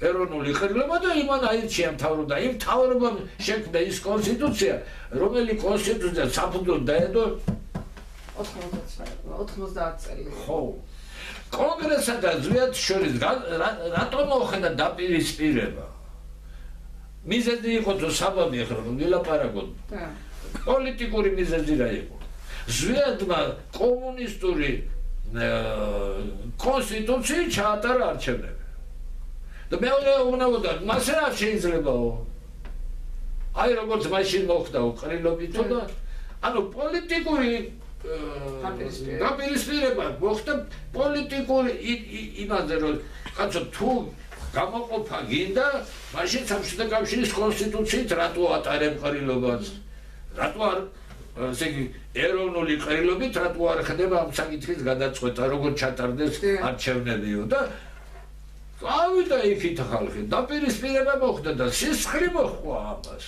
Speaker 2: ეროვნული ხელობა და იმან აირჩია მთავრობა. იმ მთავრობამ შექმნა ის კონსტიტუცია, რომელიც კონსტიტუცია საფუძვლად დაედო
Speaker 1: 90 წელი.
Speaker 2: ხო. კონგრესსა და ზვიად შორის რატომ მოხდა დაპირისპირება? მიზეზი იყო თუ საბაბი ახლა რომ ვილაპარაკოთ. და პოლიტიკური მიზეზი რა იყო? ზვიადმა კომუნისტური კონსტიტუცია ჩაატარა არჩევნები. და მეორე უნდაოდა, მასე რა შეიძლებაო? აი როგორც მაშინ მოხდა უყრილობითო და ანუ პოლიტიკური დაპირისპირება მოხდა პოლიტიკური იმაზე რომ კაცო თუ გამოყოფა გინდა მაშინ სამშვიდობო კავშირის კონსტიტუციით რატო ატარებ ყრილობას? რატო არ ესე იგი ეროვნული ყრილობით რატო არ ხდება ამ საკითხის გადაწყვეტა როგორ ჩატარდეს არჩევნებიო და ავიდა იქით ხალხი დაპირისპირება მოხდა და სისხლი მოხდა ამას.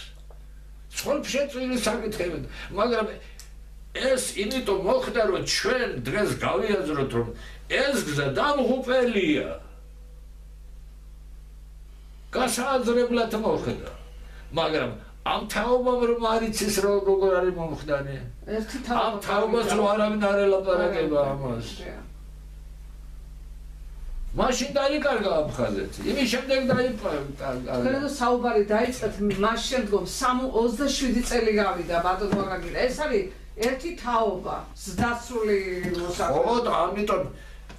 Speaker 2: სხვა შეწილი საკითხები მაგრამ ეს იმიტომ მოხდა რომ ჩვენ დღეს გავიაზროთ რომ ეს გზა დამღუპელია. გასააზრებლად მოხდა მაგრამ ამ თაობამ რომ არიცის როგორ არის მომხდარი?
Speaker 1: ერთი თაობა ამ
Speaker 2: თაობას რო არავინ არ ელაპარაკება ამას. მაშინ დაიკარგა აფხაზეთი იმის შემდეგ დაიფარგა
Speaker 1: ქრედო საუბარი დაიწყეთ მას შემდგომ 27 წელი გავიდა ბატონ ვაგაგირა ეს არის ერთი თაობა ზდაცული მოსახლეობა
Speaker 2: ხო და ამიტომ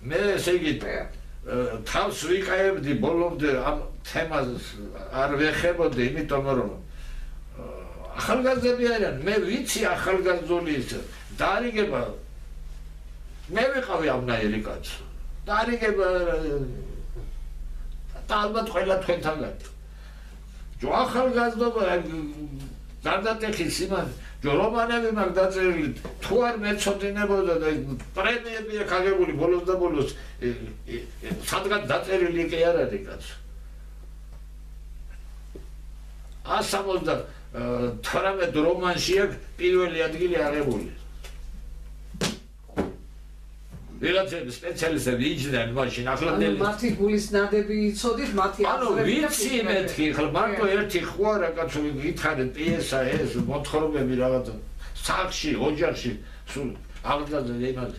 Speaker 2: მე ესე იგი თავს ვიყაებდი ბოლომდე ამ თემას არ ვეხებოდი იმიტომ რომ ახალგაზრდები არიან. მე ვიცი ახალგაზრდული ის დარიგება. მე ვიყავი ამნაირი კაცი დარიგება და ალბათ ყველა თქვენთანგან ჯო ახალგაზრდობა გარდატეხის იმან ჯო რომანები მაგ დაწერილი თუ არ მეწოდინებოდა და პრემიები აქ აგებული ბოლოს და ბოლოს სადღაც დაწერილი კი არ არის კაცო 12 რომანში აქ პირველი ადგილი აღებული. ვიღაცები სპეციალისტები იჯდნენ მაშინ ახლანდელი
Speaker 1: მათი გულისნადები იცოდით მათი
Speaker 2: ანუ ვიცი მეთქი ხლა მარტო ერთი ხوار რაღაცა გითხარით პიესა ეს მოთხრობები რაღაცა სახლში ოჯახში სულ აღდგაზე იმას.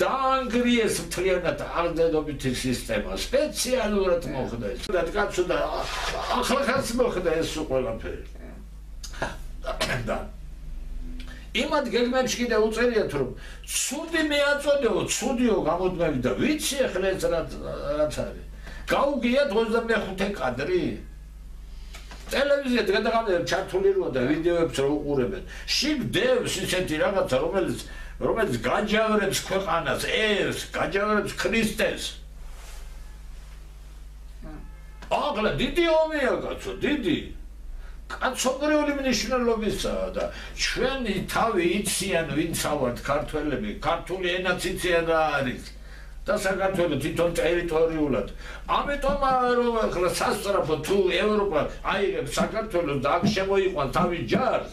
Speaker 2: დაანგრიეს მთლიანად აღდგენობითი სისტემა სპეციალურად მოხდა ეს. და კაცო და ახლახაც მოხდა ეს ყველაფერი. და იმად გეგმებში კიდე უწერიათ რომ ცუდი მეაწოდეო ცუდიო გამოდმები და ვიცი ახლა ეს რაც არის. გაუგიათ 25 კადრი. ტელევიზია გადაღამდა ჩართული როა და ვიდეოებს რო უყურებენ. შიგდებს ისეთი რაღაცა რომელიც რომელიც გაჯავრებს ქვეყანას ეს გაჯავრებს ქრისტეს. აღლა დიდი ომია კაცო დიდი კაცობრიული მნიშვნელობისაა და ჩვენი თავი იციან ვინც ავართ ქართველები, ქართული ენაც იციან რა არის და საქართველოს თვითონ ტერიტორიულად. ამიტომ რომ ახლა სასწრაფო თუ ევროპა აიღებს საქართველოს და აქ შემოიყვან თავი ჯარს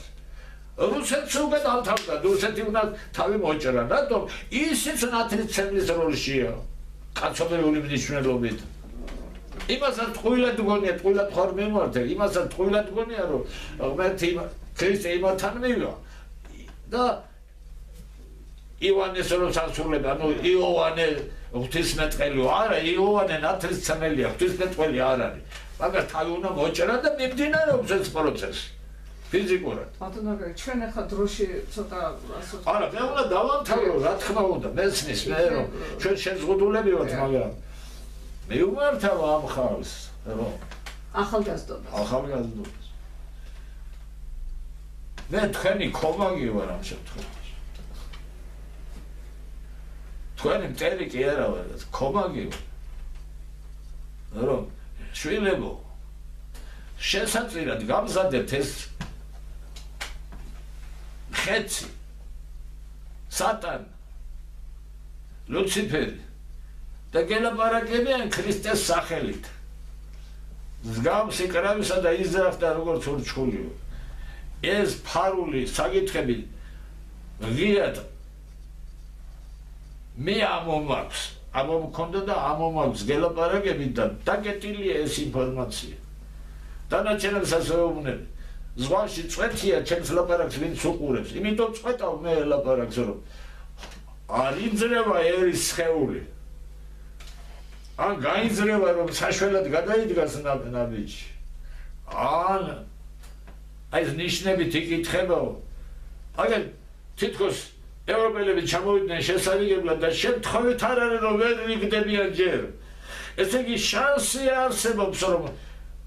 Speaker 2: რუსეთს უკვე დავთავდა, რუსეთი უნდა თავი მოჭრა, რატომ? ისიც ნათლიცემლის როლშია. კაცობრიული მნიშვნელობით. იმასაც ტყუილად გონია, ტყუილად ხარ მემართე, იმასაც ტყუილად გონია, რომ ღმერთი ქრისტე იმათან მივა. და ივანეს რო სასულებ, ანუ იოანე ღვთისმეტყველი არა, იოანე ნათლისმცემელია, ღვთისმეტყველი არ არის. მაგრამ თავი უნდა მოჭრა და მიმდინარეობს ეს პროცესი. ფიზიკურად.
Speaker 1: ბატონო, ჩვენ ახლა დროში ცოტა
Speaker 2: ასე არა, მე უნდა დავამთავრო, რა თქმა უნდა, მეცნის მე რომ ჩვენ შეზღუდულები ვართ, მაგრამ მე უმართავ ამ ხალხს, რომ
Speaker 1: ახალგაზრდობას.
Speaker 2: ახალგაზრდობას. მე თქვენი კომაგი ვარ ამ შემთხვევაში. თქვენი მტერი კი არა ვარ, კომაგი ვარ. რომ შვილებო შესაძლებლად გამზადებთ ეს ხეცი სატან ლუციფერი და გელაპარაკებიან ქრისტეს სახელით. ზგავსი კრავისა და იზრახთა როგორც ურჩხულიო. ეს ფარული საკითხები ღიად მე ამომაქვს, ამომქონდა და ამომაქვს გელაპარაკები და დაკეტილია ეს ინფორმაცია. დანარჩენებს ასე ვუყნები. ზღვაში წვეთია ჩემს ლაპარაკს ვინც უყურებს. იმიტომ წვეთავ მე ლაპარაკს რომ არ იძრება ერის სხეული. ან გაიძრება რომ საშველად გადაიდგას ნაბიჯი? ან აი ეს ნიშნები თიკითხებაო აი თითქოს ევროპელები ჩამოვიდნენ შესაძლებლად და შემთხვევით არ არის რომ ვერ იგდებიან ჯერ. ესე იგი შანსი არსებობს რომ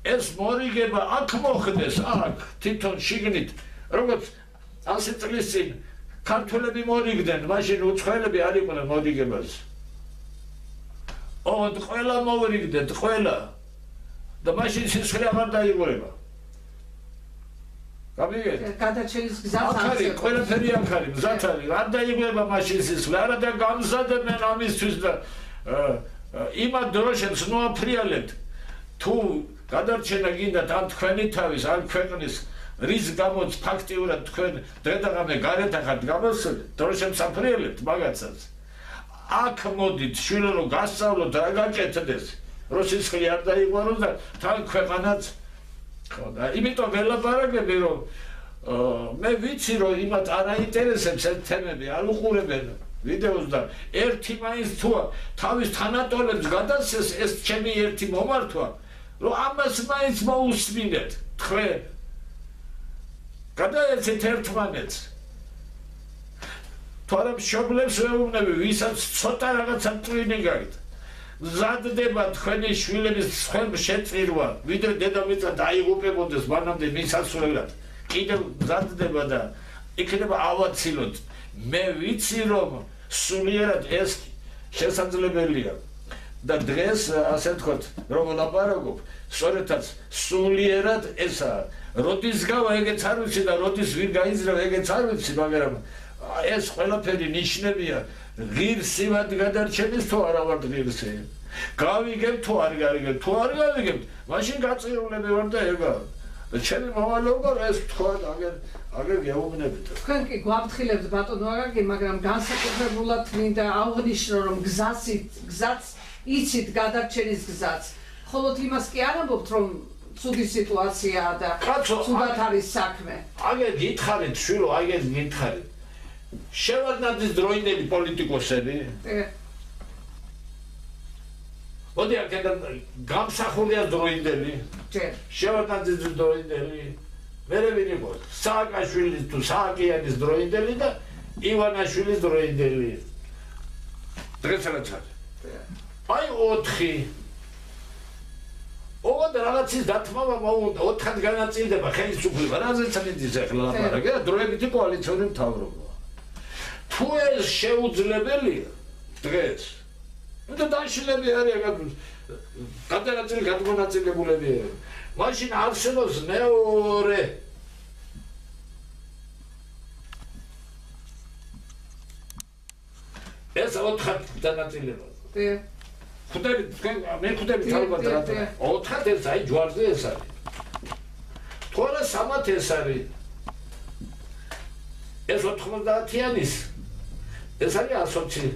Speaker 2: ეს მორიგება აქ მოხდეს აქ თვითონ შიგნით როგორც ასე წლის წინ ქართველები მორიგდნენ მაშინ უცხოელები არ იყვნენ მორიგებაზე ოდ ყველა მოვრიგდეთ ყველა. და მაშინ სისხლი აღარ დაიღურება გამიგეთ
Speaker 1: გადაჩენის გზას
Speaker 2: არის ყველაფერი აქ არის მზად არის არ დაიღურება მაშინ სისხლი არა და გამზადებენ ამისთვის და იმა დროშებს მოაფრიალებთ თუ გადარჩენა გინდათ ამ თქვენი თავის ამ ქვეყნის რის გამოც ფაქტიურად თქვენ დედაღამე გარეთ ახართ გამოსულ დროშებს აფრიალებთ მაგაცაც აქ მოდით შვილო რომ გასწავლოთ რა გაკეთდეს როსის ხლი არ დაიყვანოს და თან ქვეყანაც ხო და იმიტომ ველაპარაკები რომ მე ვიცი რომ იმათ არ აინტერესებს ეს თემები არ უყურებენ ვიდეოს და ერთი მაინც თუ თავის თანატოლებს გადასცეს ეს ჩემი ერთი მომართვა რომ ამას მაინც მოусმინეთ თქვენ. გადაეცეთ ერთმანეთს თორემ შობლებს ვეუბნები, ვისაც ცოტა რაღაცა წვინი გაით. ზადდება თქვენი შვილების სხვებ შეწირვა, ვიდრე დედამიწა დაიღუპებოდეს მანამდე მისასვლელად. კიდევ ზადდება და იქნება ავაცილოთ. მე ვიცი რომ სულიერად ეს შესაძლებელია. და დღეს ასე ვთქვათ, რომ ვლაპარაკობ, სწორედაც სულიერად ესა. როდის გავა ეგეც არ ვიცი და როდის ვინ გაიზრდა ეგეც არ ვიცი, მაგრამ ეს ყველაფერი ნიშნებია ღირსივად გადარჩენის თუ არა ვარ ღირსი. გავიგებ თუ არ გავიგებ, თუ არ გავიგებ, მაშინ გაწირულები ვარ და ეგა. და ჩემი მოვალეობა ეს თქვა აგერ აგერ გეუბნებით.
Speaker 1: თქვენ კი გვაფრთხილებთ ბატონო აგარგი, მაგრამ განსაკუთრებულად მინდა აღვნიშნო რომ გზაცით, გზაც იცით გადარჩენის გზაც. ხოლო იმას კი არ ამბობთ რომ ცუდი სიტუაციაა და ცუდად არის საქმე.
Speaker 2: აგერ გითხარით, შვილო, აგერ გითხარით. შევარდნაძის დროინდელი პოლიტიკოსები? მოდი აქედან გამსახურია დროინდელი. შევარდნაძის დროინდელი. მერე ვინ იყო? სააკაშვილის თუ სააკიანის დროინდელი და ივანაშვილის დროინდელი. დღეს რაც არის? აი 4 ოღონდ რაღაცის დათმობა მოუნდა 4-ად განაწილდება ხელისუფლება რაზეც მიდის ახლა ლაპარაკი და დროებითი კოალიციური მთავრობა თუ ეს შეუძლებელია დღეს. და დაშლები არის გადანაწილი გადმონაწილებულები მაშინ არსებობს მეორე. ეს 4-ად განაწილება
Speaker 1: დე.
Speaker 2: ხუთები თქვენ მე ხუთები თავად რა ოთხად ეს აი ჯვარზე ეს არის. თორე სამათ ეს არის? ეს 90-იანის ეს არის ასოცი.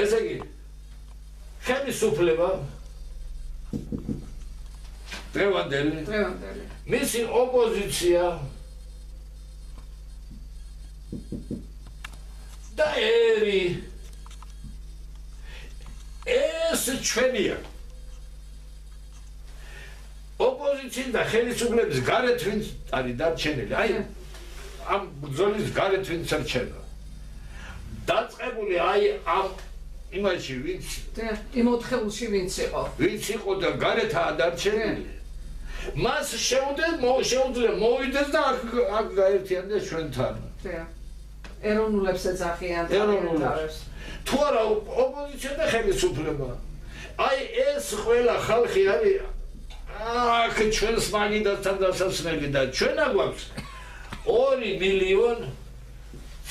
Speaker 2: ეს იგი ხელისუფლება
Speaker 1: დრევანდელი დრევანდელი
Speaker 2: მისი ოპოზიცია. და ერი. ეს ჩვენია. ოპოზიციის და ხელისუფლების გარეთ ვინც არის დარჩენილი. აი ამ ბრძოლის გარეთ ვინც რჩება. დაწყებული აი ამ იმაში ვინც
Speaker 1: და იმ ოთხეულში ვინც იყო.
Speaker 2: ვინც იყო და გარეთაა დარჩენილი. მას შეუძლია შეუძლია მოვიდეს და აქ აქ გაერთიანდეს ჩვენთან.
Speaker 1: და ეროვნულებს ეძახიან
Speaker 2: ეროვნულებს. თუ არა ოპოზიცია და ხელისუფლება. აი ეს ყველა ხალხი არის აქ ჩვენს მაგიდასთან დასასმელი და ჩვენ აგვაქვს 2 მილიონ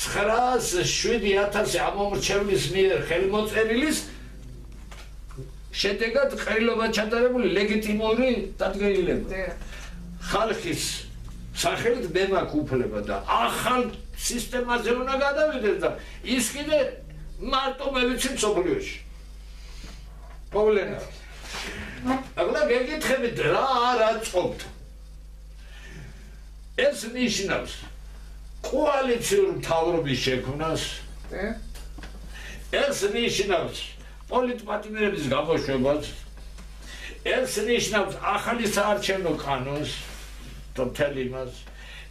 Speaker 2: 907000 ამომრჩევლის მიერ ხელმოწერილის შედეგად ყრილობა ჩატარებული ლეგიტიმური დადგენილება ხალხის სახელით მე მაქვს უფლება და ახალ სისტემაზე უნდა გადავიდეთ და ის კიდე მარტო მე ვიცი მსოფლიოში. პრობლემა. აღლა გეკითხებით რა არა წობთ. ეს ნიშნავს კოალიციურ მთავრობის შექმნას. ეს ნიშნავს პოლიტპატიმრების გამოშვებას. ეს ნიშნავს ახალი საარჩევნო კანონს. თოთელი მას.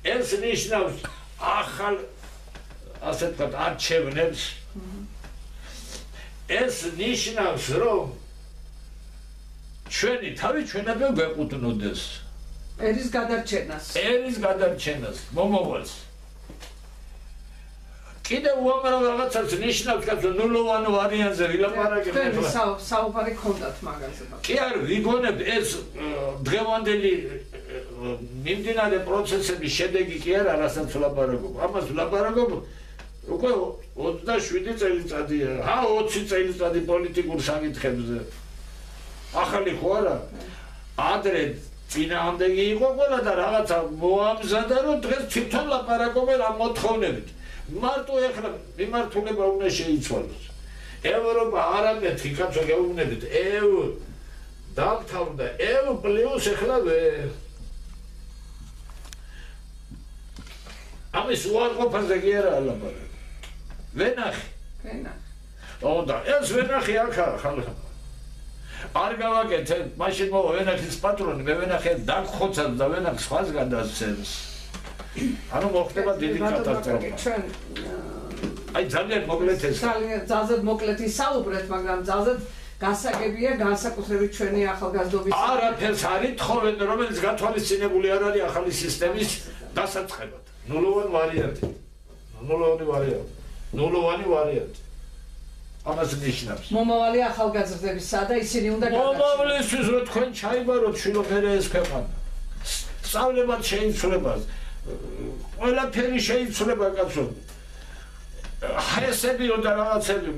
Speaker 2: ეს ნიშნავს ახალ ასე ვთქვათ არჩევნებს ეს ნიშნავს რომ ჩვენი თავი ჩვენებო გვეკუთვნოდეს
Speaker 1: ერის გადარჩენას.
Speaker 2: ერის გადარჩენას. მომავალს. კიდე უამრავ რაღაცას ნიშნავს კაცო ნულოვან ვარიანტზე ვილაპარაკებ
Speaker 1: ახლა საუბარი ქონდათ მაგაზე
Speaker 2: კი არ ვიგონებ ეს დღევანდელი მიმდინარე პროცესების შედეგი კი არა რასაც ვლაპარაკობ. ამას ვლაპარაკობ უკვე 27 წელიწადია ა 20 წელიწადი პოლიტიკურ საკითხებზე. ახალი ხო არა? ადრე წინააღმდეგი იყო ყველა და რაღაცა მოამზადა რომ დღეს თვითონ ლაპარაკობენ ამ მოთხოვნებით მარტო ეხლა მიმართულება უნდა შეიცვალოს. ევროპა არამეთქი კაცო გეუბნებით, ევ დამთავრდა ევ პლუს ეხლა ვე ამის უარყოფაზე კი არა ალაბარა. ვენახი.
Speaker 1: ვენახი.
Speaker 2: ო და ეს ვენახი აქა ხალხა. არ გავაკეთე, მაშინ მო ვენახის პატრონი მე ვენახე დაგხოცად და ვენახს სხვას გადასცემს. ანუ მოხდება დიდი კატასტროფა. ჩვენ აი ძალიან მოკლედ ეს
Speaker 1: ძალიან ძალიან მოკლედ ისაუბრეთ, მაგრამ ძალიან გასაგებია განსაკუთრებით ჩვენი ახალგაზრდობის
Speaker 2: არაფერს არის თხოვენ, რომელიც გათვალისწინებული არ არის ახალი სისტემის დასაწყებად. ნულოვანი ვარიანტი. ნულოვანი ვარიანტი. ნულოვანი ვარიანტი. ამას ნიშნავს.
Speaker 1: მომავალი ახალგაზრდებისა და ისინი უნდა გადაჭრილონ.
Speaker 2: მომავლისთვის რო თქვენ ჩაიბაროთ შილოფერე ეს ქვეყანა. სწავლებად შეიცვლება. ყველაფერი შეიცვლება კაცო. ჰესები და რაღაცები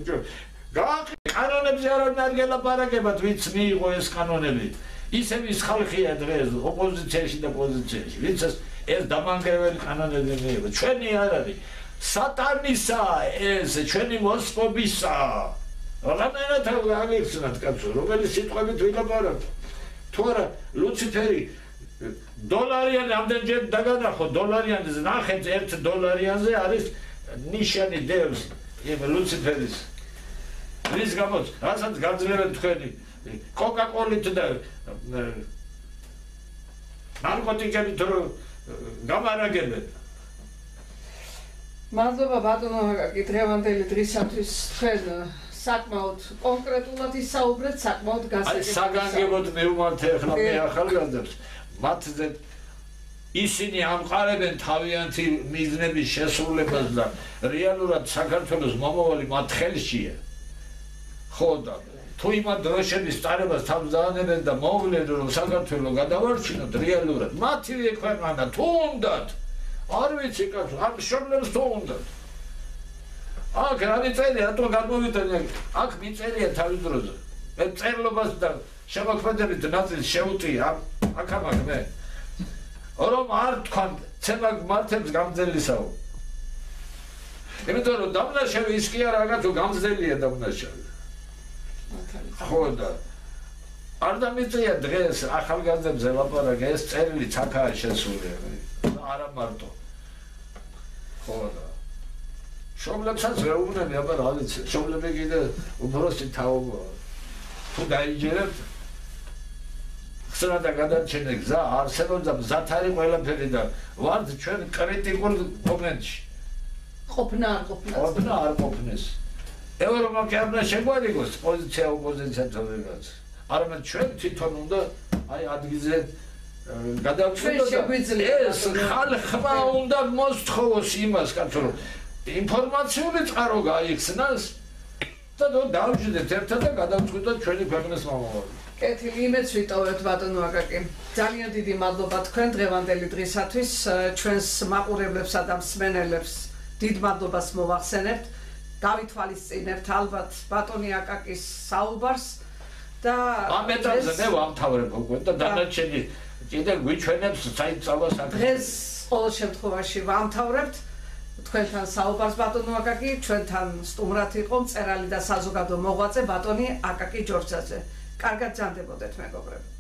Speaker 2: გააყი კანონებზე არ არის გელაპარაკებად ვიც მიიღო ეს კანონები. ისევ ის ხალხია დღეს ოპოზიციაში და პოზიციაში. ეს ეს დამანგრეველი კანონები მიიღო. ჩვენი არ არის. სატანისა ეს ჩვენი მოსპობისა. რამდენად აღიქცნათ კაცო, რომელი სიტყვებით ვილაპარაკო. თუ არა ლუციფერი დოლარიან ამდენჯერ დაგანახო. დოლარიანზე ნახეთ 1 დოლარიანზე არის ნიშანი დევს იმ ლუციფერის. რის გამოც რასაც გაძლევენ თქვენი? კოკაკოლით და ნარკოტიკებით რო გამარაგებენ
Speaker 1: მადლობა ბატონო აკაკი დღევანდელი დღისათვის თქვენ საკმაოდ კონკრეტულად ისაუბრეთ საკმაოდ გასაგებად
Speaker 2: აი საგანგებოდ მეუბანთ ახლა მე ახალგაზრდებს მათზე ისინი ამყარებენ თავიანთი მიზნების შესრულებას და რეალურად საქართველოს მომავალი მათ ხელშია. ხო და თუ იმ დროშების წარებას თავზაანებენ და მოვლენ რომ საქართველოს გადავარჩინოთ რეალურად, მათივე ქვეყანა თუნდაც არ ვიცი კაცო, ამ შობლებს თუნდაც. აქ რა მიწერია, რატო გადმოვიტანე? აქ მიწერია თავის დროზე. მე წერლობას და შემოქმედებით ნაწილს შეუტია აქ ამაკ მე. რომ არ თქვან ცემა მართებს გამძელისაო იმიტომ რომ დამნაშავე ის კი არა რაგაცო გამძელია დამნაშავე ხო და არ დამიწია დღეს ახალგაზრდებზე ლაპარაკი ეს წერილი ცაკაა შესული არა მარტო ხო და შობლებსაც რეუნები აბა რა ვიცი შობლები კიდე უბრალოდ თაობა. თუ დაიჯერებთ ხსნა და გადარჩენე გზა არსებობს მზად არის ყველაფერი და ვართ ჩვენ კრიტიკულ მომენტში.
Speaker 1: ყოფნა არ ყოფნა
Speaker 2: ყოფნა არ ყოფნეს. ევროპა კი არ უნდა შეგვარიგოს პოზიცია ოპოზიცია თორემაც არამედ ჩვენ თვითონ უნდა აი ადგილზე გადავწყვეტოთ ეს ხალხმა უნდა მოსთხოვოს იმას კაცო რომ ინფორმაციული წყარო გაიხსნას და დავждეთ ერთად და გადავწყვეტოთ ჩვენი ქვეყნის მომავალი
Speaker 1: კეთილი იმეც ვიტოვებთ ბატონო აკაკი. ძალიან დიდი მადლობა თქვენ დღევანდელი დღისათვის ჩვენს მაყურებლებსა და მსმენელებს დიდ მადლობას მოვახსენებთ. დავითვალისწინებთ ალბათ ბატონი აკაკის საუბარს და
Speaker 2: ამ ეტაპზე მე ვამთავრებ უკვე და დანარჩენი კიდე გვიჩვენებს საერთო საკითხი.
Speaker 1: დღეს ყოველ შემთხვევაში ვამთავრებთ თქვენთან საუბარს ბატონო აკაკი, ჩვენთან სტუმრად იყო მწერალი და საზოგადო მოღვაწე ბატონი აკაკი ჯორჯაძე. კარგად ძანდებოდეთ მეგობრებო